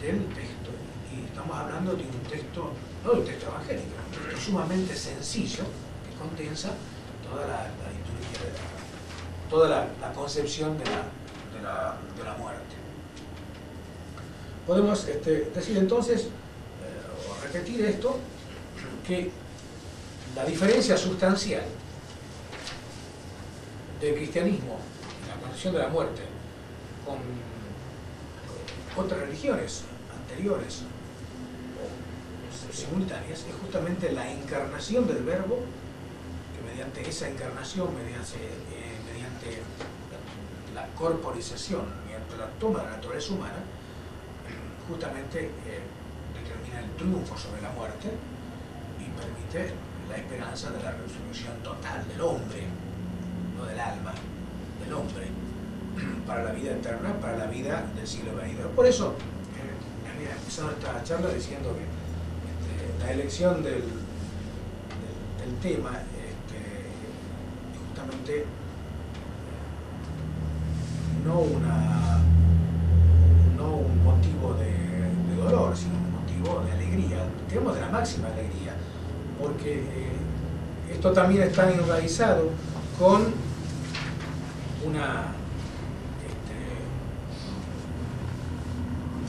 del texto. Y estamos hablando de un texto, no de un texto evangélico, un texto sumamente sencillo que condensa toda la, liturgia, toda la, concepción de la, de la, muerte. Podemos este, decir entonces repetir esto, que la diferencia sustancial del cristianismo, la concepción de la muerte, con otras religiones anteriores o simultáneas, es justamente la encarnación del verbo, que mediante esa encarnación, mediante, eh, mediante la corporización, mediante la toma de la naturaleza humana, justamente eh, el triunfo sobre la muerte y permite la esperanza de la resurrección total del hombre, no del alma, del hombre, para la vida eterna, para la vida del siglo venidero. Por eso, eh, había empezado esta charla diciendo que este, la elección del, tema este, es justamente no, una, no un motivo de, dolor, sino de alegría, tenemos de la máxima alegría, porque eh, esto también está enraizado con una este,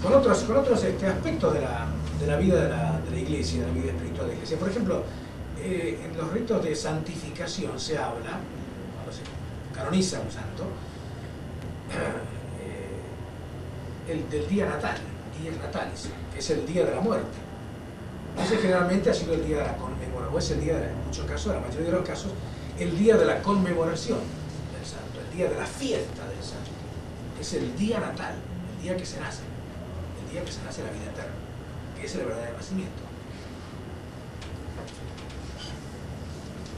con otros, con otros este, aspectos de la, de la vida de la, de la, iglesia, de la vida espiritual de la iglesia. Por ejemplo, eh, en los ritos de santificación se habla, cuando se canoniza un santo, eh, el, del día natal, días natalis, que es el día de la muerte. Ese generalmente ha sido el día de la conmemoración, o es el día, en muchos casos, en la mayoría de los casos, el día de la conmemoración del santo, el día de la fiesta del santo. Es el día natal, el día que se nace, día que se nace la vida eterna, que es el verdadero nacimiento.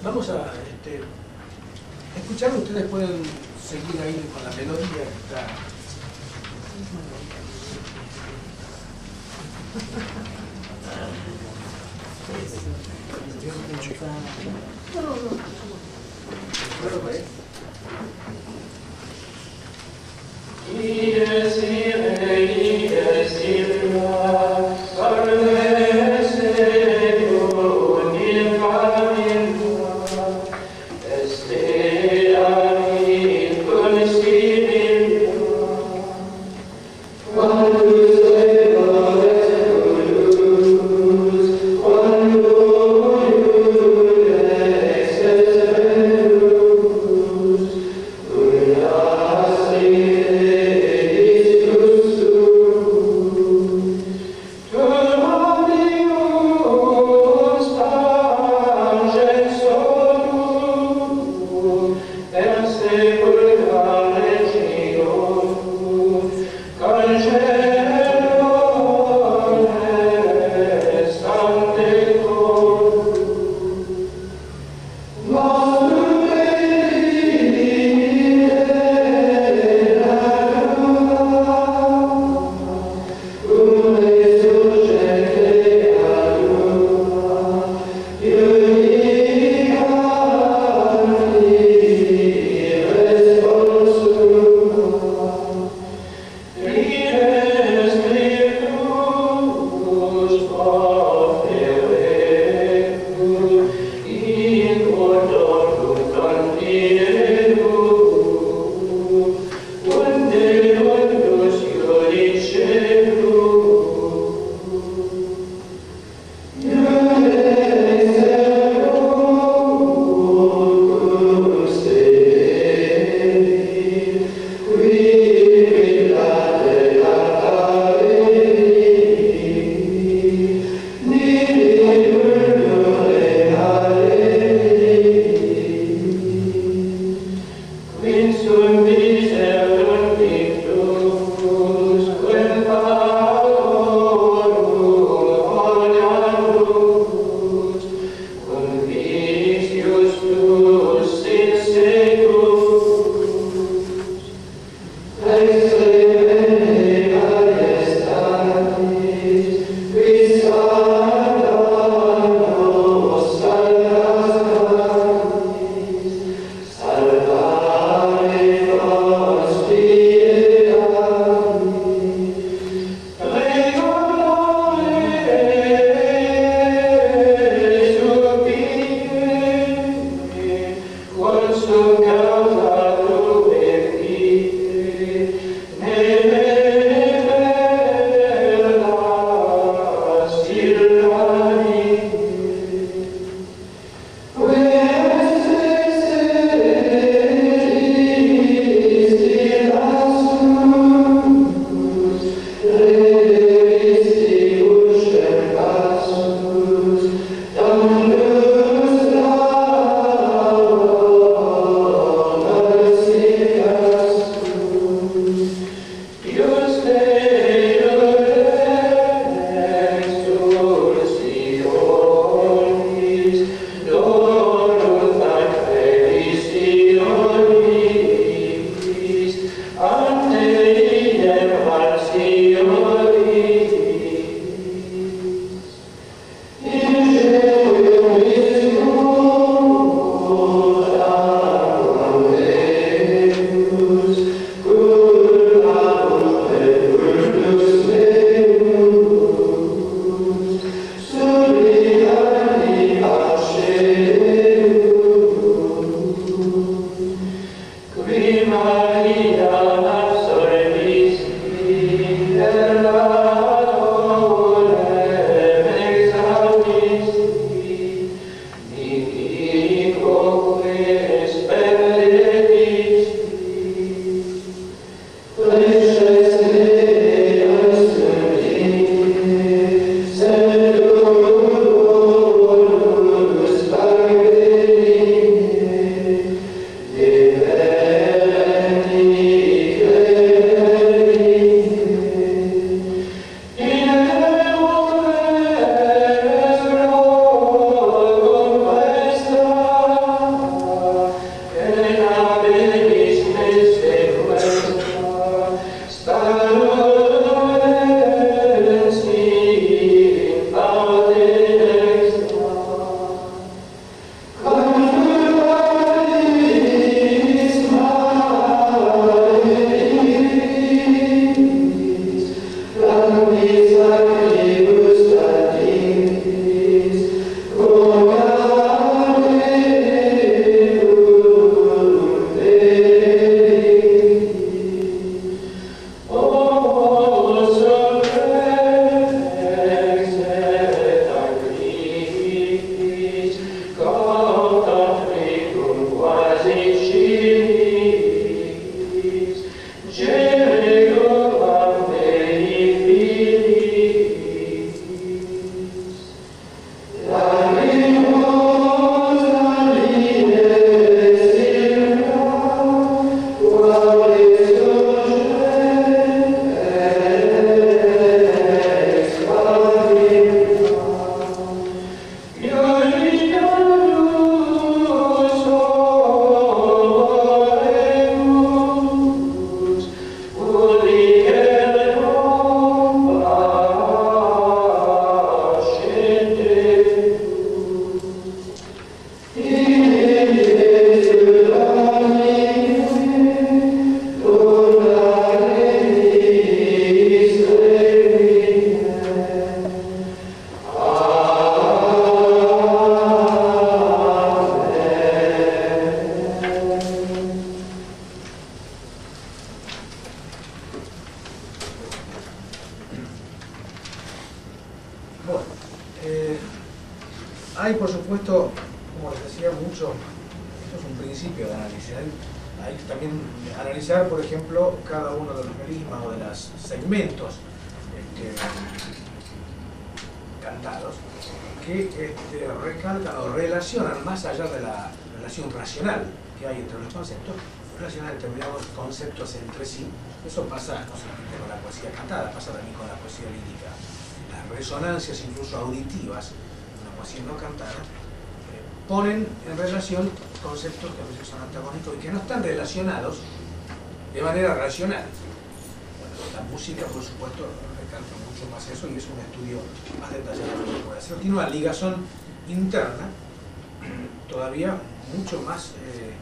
Vamos a este, escuchar, ustedes pueden seguir ahí con la melodía que está... No, no, no. Incluso auditivas una poesía no cantada ponen en relación conceptos que a veces son antagónicos y que no están relacionados de manera racional. Bueno, la música, por supuesto, recalca mucho más eso y es un estudio más detallado que puede hacer. Tiene una ligazón interna todavía mucho más eh,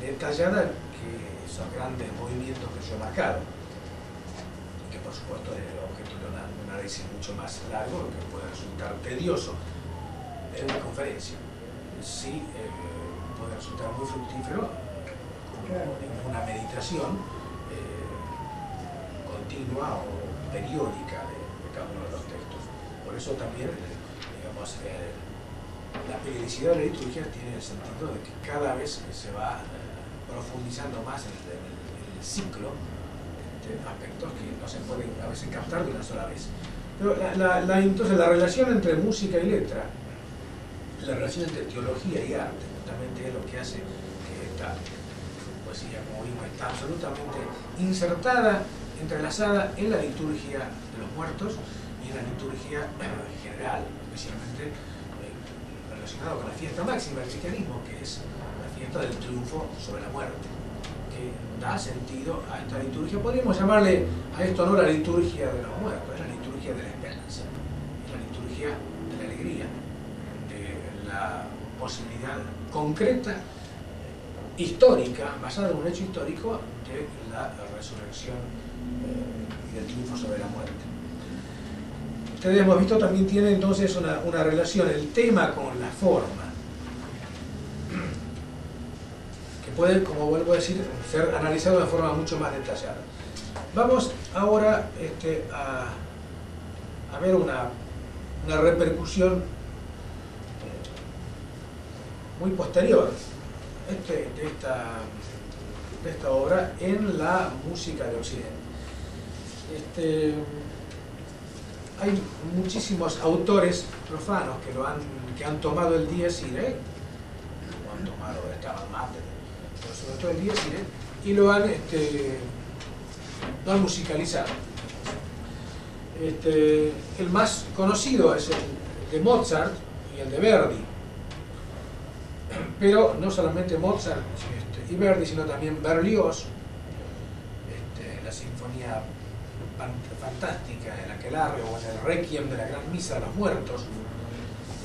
detallada que esos grandes movimientos que yo he marcado. Y que por supuesto es el objeto de un análisis mucho más largo, que puede resultar tedioso en una conferencia. Sí eh, puede resultar muy fructífero en una meditación eh, continua o periódica de, cada uno de los textos. Por eso también, digamos, la periodicidad de la liturgia tiene el sentido de que cada vez se va eh, profundizando más en el, ciclo de aspectos que no se pueden a veces captar de una sola vez. Pero la, entonces la relación entre música y letra, la relación entre teología y arte, justamente es lo que hace que esta poesía, como vimos, está absolutamente insertada, entrelazada en la liturgia de los muertos y en la liturgia general, especialmente relacionado con la fiesta máxima del cristianismo, que es la fiesta del triunfo sobre la muerte, que da sentido a esta liturgia. Podríamos llamarle a esto no la liturgia de los muertos, es la de la esperanza, es la liturgia de la alegría, de la posibilidad concreta, histórica, basada en un hecho histórico, de la resurrección eh, y del triunfo sobre la muerte ustedes hemos visto también tiene entonces una, relación el tema con la forma que puede, como vuelvo a decir, ser analizado de forma mucho más detallada. Vamos ahora este, a, ver una, repercusión eh, muy posterior este, de, esta, de esta obra en la música de Occidente. Este, hay muchísimos autores profanos que, lo han, que han tomado el Dies Irae, lo han tomado, estaban más, pero sobre todo el y lo han, este, lo han musicalizado. Este, el más conocido es el de Mozart y el de Verdi, pero no solamente Mozart este, y Verdi, sino también Berlioz, este, la sinfonía fantástica, el aquelarre o en el requiem de la gran misa de los muertos,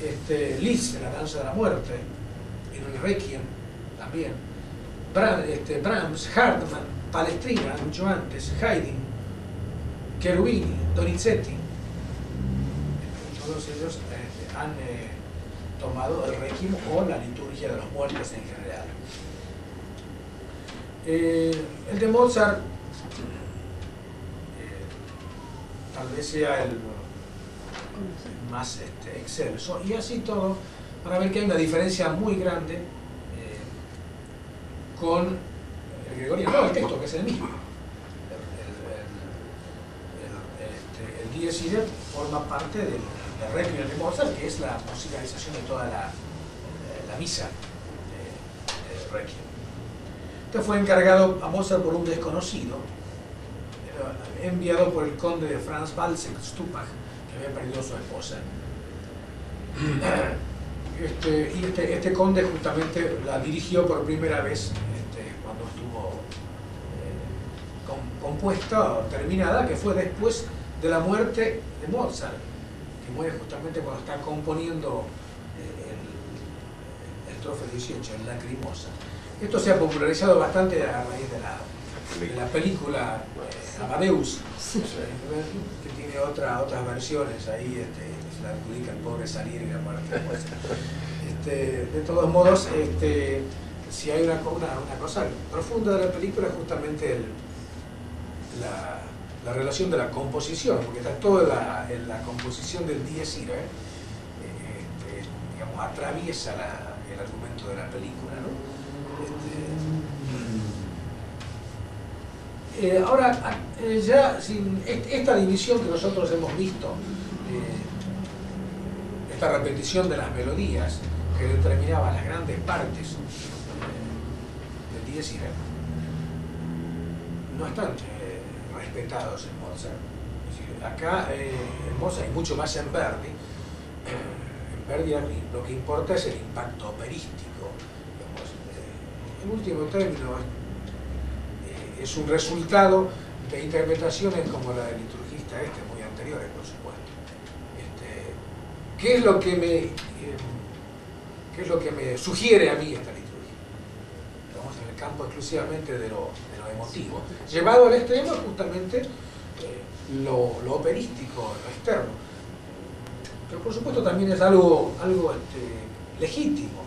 este, Liszt en la danza de la muerte, en el requiem también, este, Brahms, Hartmann, Palestrina, mucho antes, Haydn, Cherubini, Donizetti, todos ellos este, han eh, tomado el requiem o la liturgia de los muertos en general. Eh, el de Mozart tal vez sea el más este, excelso. Y así todo, para ver que hay una diferencia muy grande eh, con el gregoriano, no el texto, que es el mismo. El, el, este, forma parte del, del Requiem de Mozart, que es la musicalización de toda la, la misa de, de Requiem. Este fue encargado a Mozart por un desconocido, enviado por el conde de Franz Balsek Stupak, que había perdido a su esposa. Este, y este, este, conde justamente la dirigió por primera vez este, cuando estuvo eh, compuesta o terminada, que fue después de la muerte de Mozart, que muere justamente cuando está componiendo eh, el, el, trofe 18, el Lacrimosa. Esto se ha popularizado bastante a raíz de la, de la película Amadeus, que tiene otra, otras versiones ahí, este, se la adjudica el pobre salir y la muerte. Este, de todos modos, este, si hay una, una, cosa profunda de la película es justamente el, la, la, relación de la composición, porque está toda la, la composición del Dies Irae, este, digamos, atraviesa el argumento de la película. ¿no? Este, eh, ahora, eh, ya esta división que nosotros hemos visto, eh, esta repetición de las melodías que determinaba las grandes partes del Dies no están respetados en Mozart. acá en Mozart hay mucho más en Verdi lo que importa es el impacto operístico. Eh, en último término, eh, es un resultado de interpretaciones como la del liturgista este, muy anteriores, por supuesto. Este, ¿qué, es lo que me, eh, ¿Qué es lo que me sugiere a mí esta liturgia? Vamos en el campo exclusivamente de lo, emotivo, llevado al extremo justamente lo, lo operístico, lo externo pero por supuesto también es algo, algo este, legítimo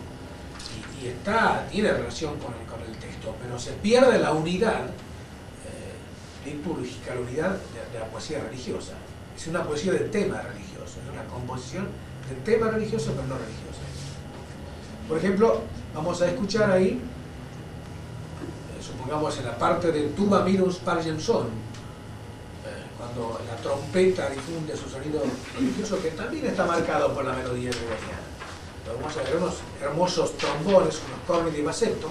y, está, tiene relación con el, texto, pero se pierde la unidad eh, litúrgica, la unidad de, la poesía religiosa. Es una poesía de tema religioso, es una composición de tema religioso pero no religiosa. Por ejemplo, vamos a escuchar ahí, eh, supongamos en la parte de Tuba Mirus Pargem Son, cuando la trompeta difunde su sonido religioso, que también está marcado por la melodía gregoriana. Vamos a ver unos hermosos trombones, unos cornes de baseto,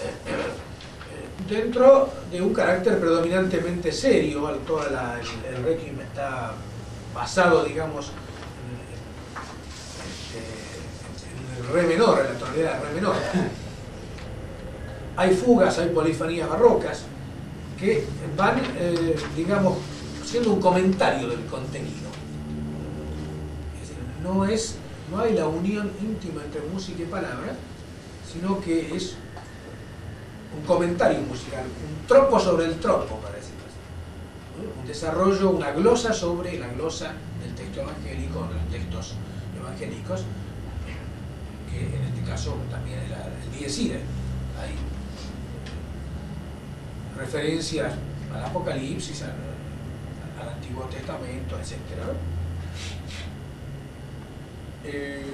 eh, eh, dentro de un carácter predominantemente serio, todo el, el, está basado, digamos, en, el re menor, en la tonalidad del re menor. Hay fugas, hay polifonías barrocas que van, eh, digamos, siendo un comentario del contenido. no, es, no hay la unión íntima entre música y palabra, sino que es un comentario musical, un tropo sobre el tropo, para decirlo así. Un desarrollo, una glosa sobre la glosa del texto evangélico, de los textos evangélicos, que en este caso también es el Dies Hay referencias al Apocalipsis, al Antiguo Testamento, etc. Eh,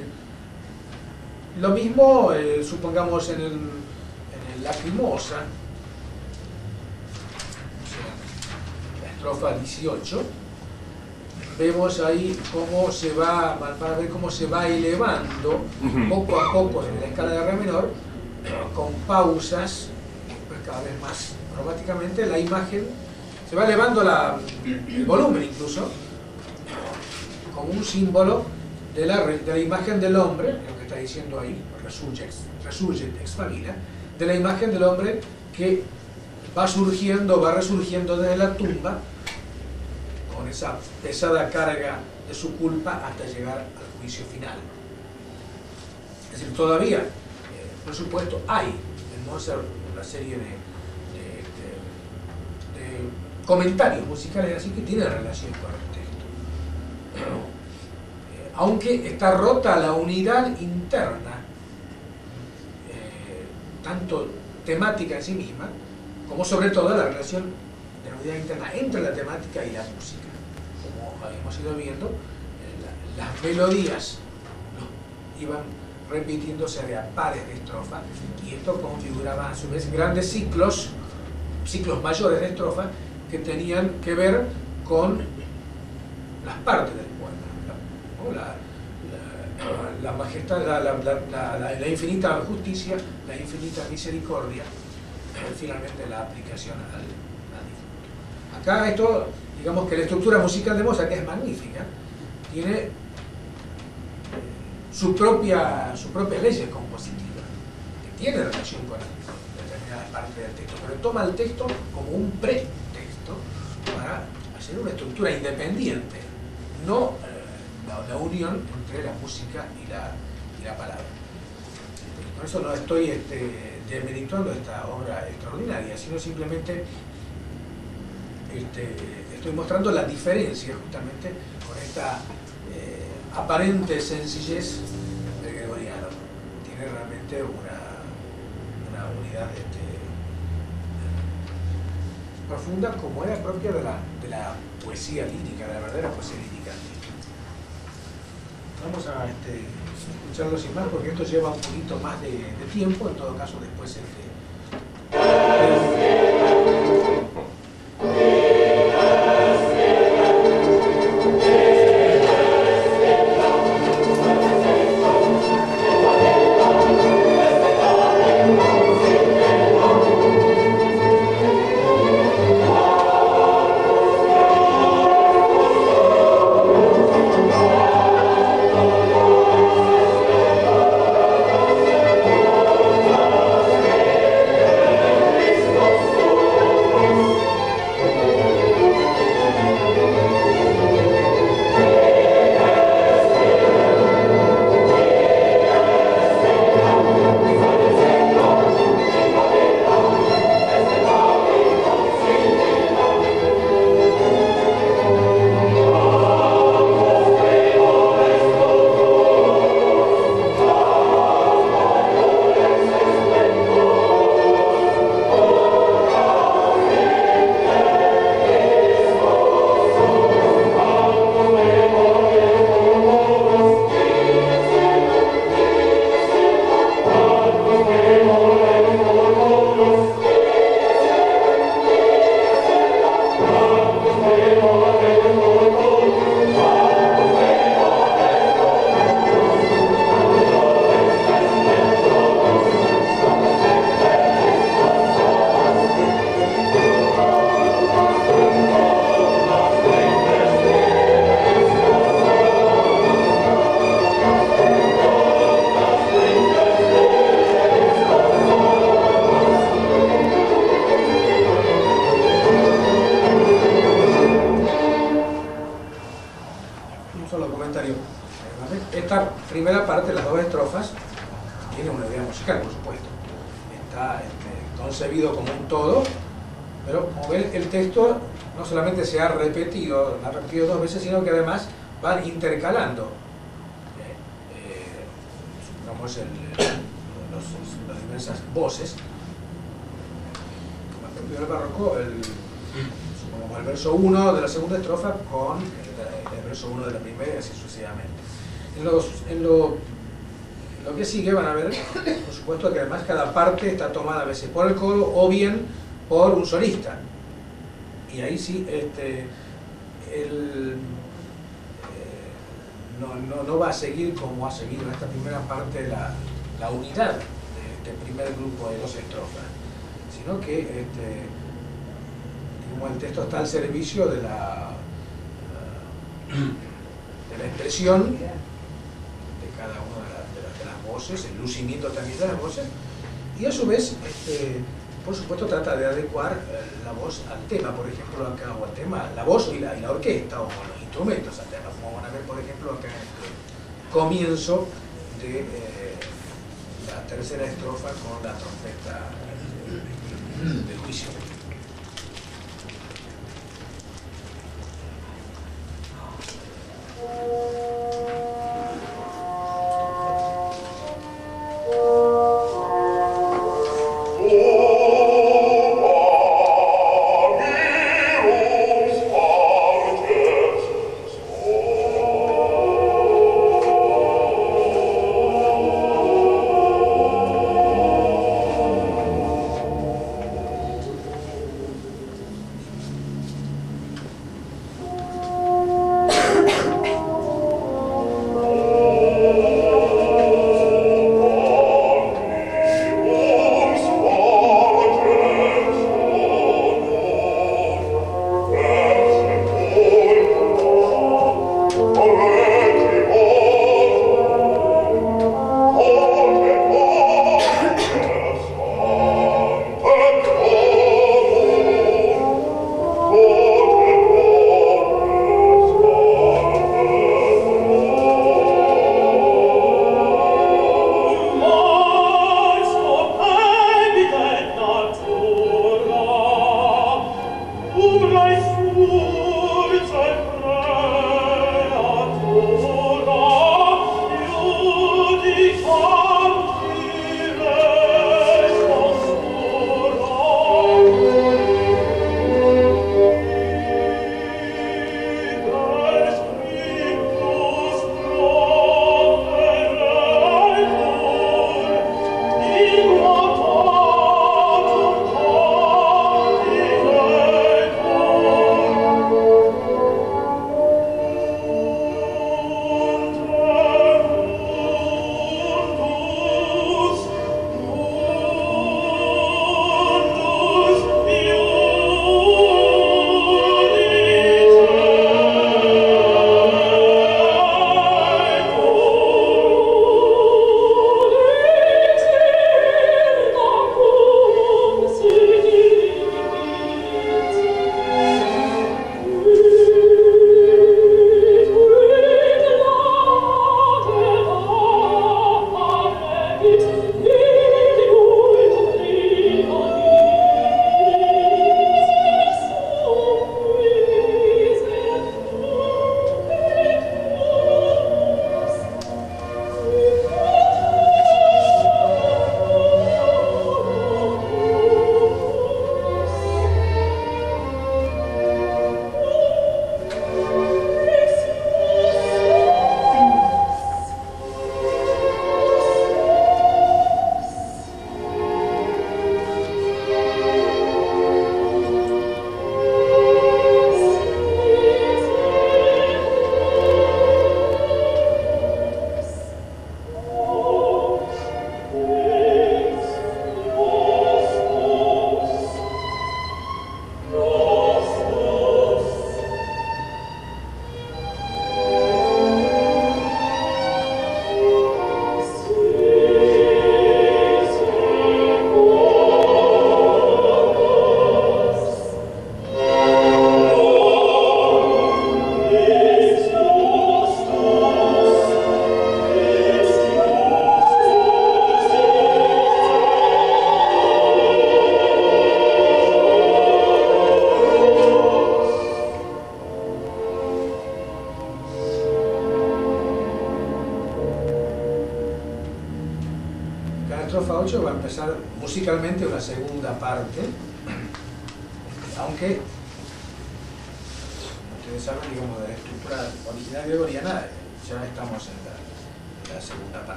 lo mismo, eh, supongamos, en el, en el Lacrimosa, la estrofa 18, vemos ahí cómo se va, para ver cómo se va elevando poco a poco en la escala de re menor, con pausas, pues cada vez más aromáticamente, la imagen se va elevando el volumen incluso, como un símbolo de la, de la imagen del hombre, lo que está diciendo ahí, resurge, ex familia, de la imagen del hombre que va surgiendo, va resurgiendo desde la tumba, con esa pesada carga de su culpa hasta llegar al juicio final. Es decir, todavía, eh, por supuesto, hay en Mozart una serie de comentarios musicales así que tiene relación con el texto. Eh, aunque está rota la unidad interna, eh, tanto temática en sí misma, como sobre todo la relación de la unidad interna entre la temática y la música. Como habíamos ido viendo, eh, las melodías iban repitiéndose de a pares de estrofas y esto configuraba a su vez grandes ciclos, ciclos mayores de estrofas que tenían que ver con las partes del poema. La, majestad, la, infinita justicia, la infinita misericordia, finalmente la aplicación al, difunto. Acá esto, digamos que la estructura musical de Mozart, que es magnífica, tiene eh, su propia, su propia ley compositiva, que tiene relación con determinadas partes del texto, pero toma el texto como un pre para hacer una estructura independiente, no eh, la, unión entre la música y la, la palabra. Por eso no estoy este, esta obra extraordinaria, sino simplemente este, estoy mostrando la diferencia justamente con esta eh, aparente sencillez del gregoriano. Tiene realmente una, una unidad este, profunda como era propia de la, de la poesía lírica, de la verdadera poesía lírica. vamos a este, escucharlo sin más porque esto lleva un poquito más de, de tiempo, en todo caso después este, veces por el coro o bien por un solista. Y ahí sí, este, el, no, va a seguir como ha seguido en esta primera parte la, unidad de este primer grupo de dos estrofas, sino que este, el texto está al servicio de la, de la expresión de cada una de, las voces, el lucimiento también de las voces, y a su vez, este, por supuesto, trata de adecuar eh, la voz al tema, por ejemplo, acá, o al tema, la voz y la, orquesta, o los instrumentos al tema por ejemplo, acá en el comienzo de eh, la tercera estrofa con la trompeta del juicio.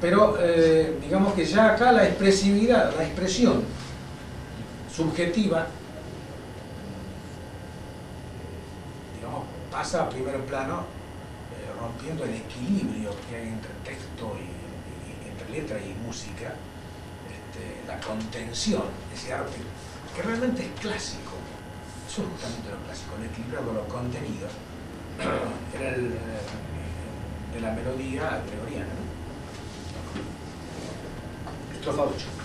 Pero eh, digamos que ya acá la expresividad, la expresión subjetiva, digamos, pasa a primer plano eh, rompiendo el equilibrio que hay entre texto y, entre letra y música, este, la contención, ese arte que realmente es clásico, eso es justamente lo clásico, el equilibrio con los contenidos, era el, eh, de la melodía gregoriana. Estrofa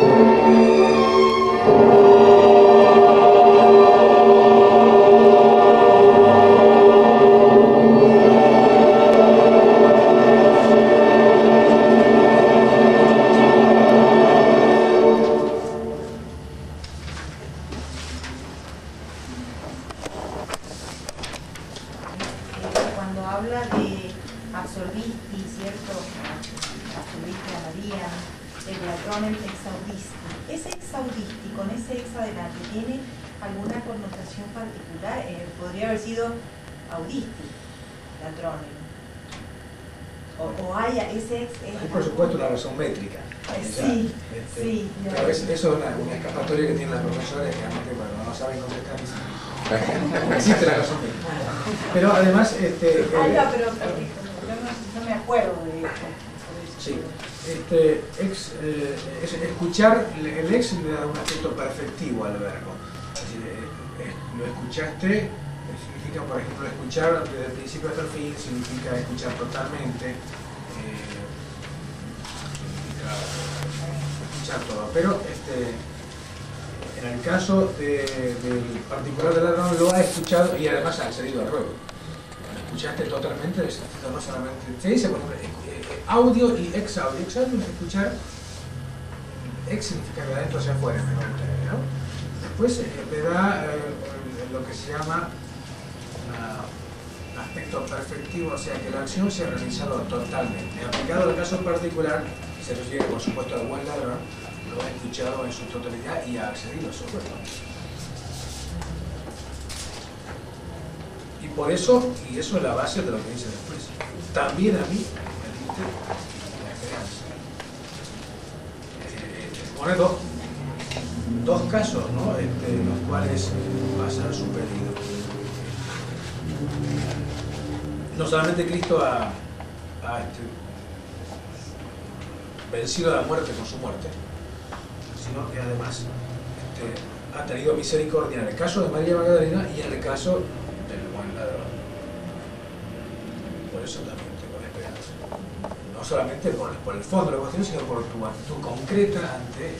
8. el totalmente, escuchar todo. Pero este, en el caso del particular del ladrón lo ha escuchado y además ha accedido al ruego. Escuchaste totalmente, no solamente. Se dice, por ejemplo, audio y ex audio. Ex audio es escuchar ex significa de adentro hacia afuera, ¿no? Después eh, da eh, lo que se llama aspecto perfectivo, o sea que la acción se ha realizado totalmente. Aplicado al caso particular, se refiere por supuesto al buen ladrón, lo ha escuchado en su totalidad y ha accedido a su cuerpo. Y por eso, y eso es la base de lo que dice después, también a mí me diste la esperanza pone dos, casos ¿no? Este, los cuales pasa su pedido. No solamente Cristo ha, este, vencido a la muerte con su muerte, sino que además este, ha tenido misericordia en el caso de María Magdalena y en el caso del buen ladrón. Por eso también no solamente por, el fondo de la cuestión, sino por tu actitud concreta ante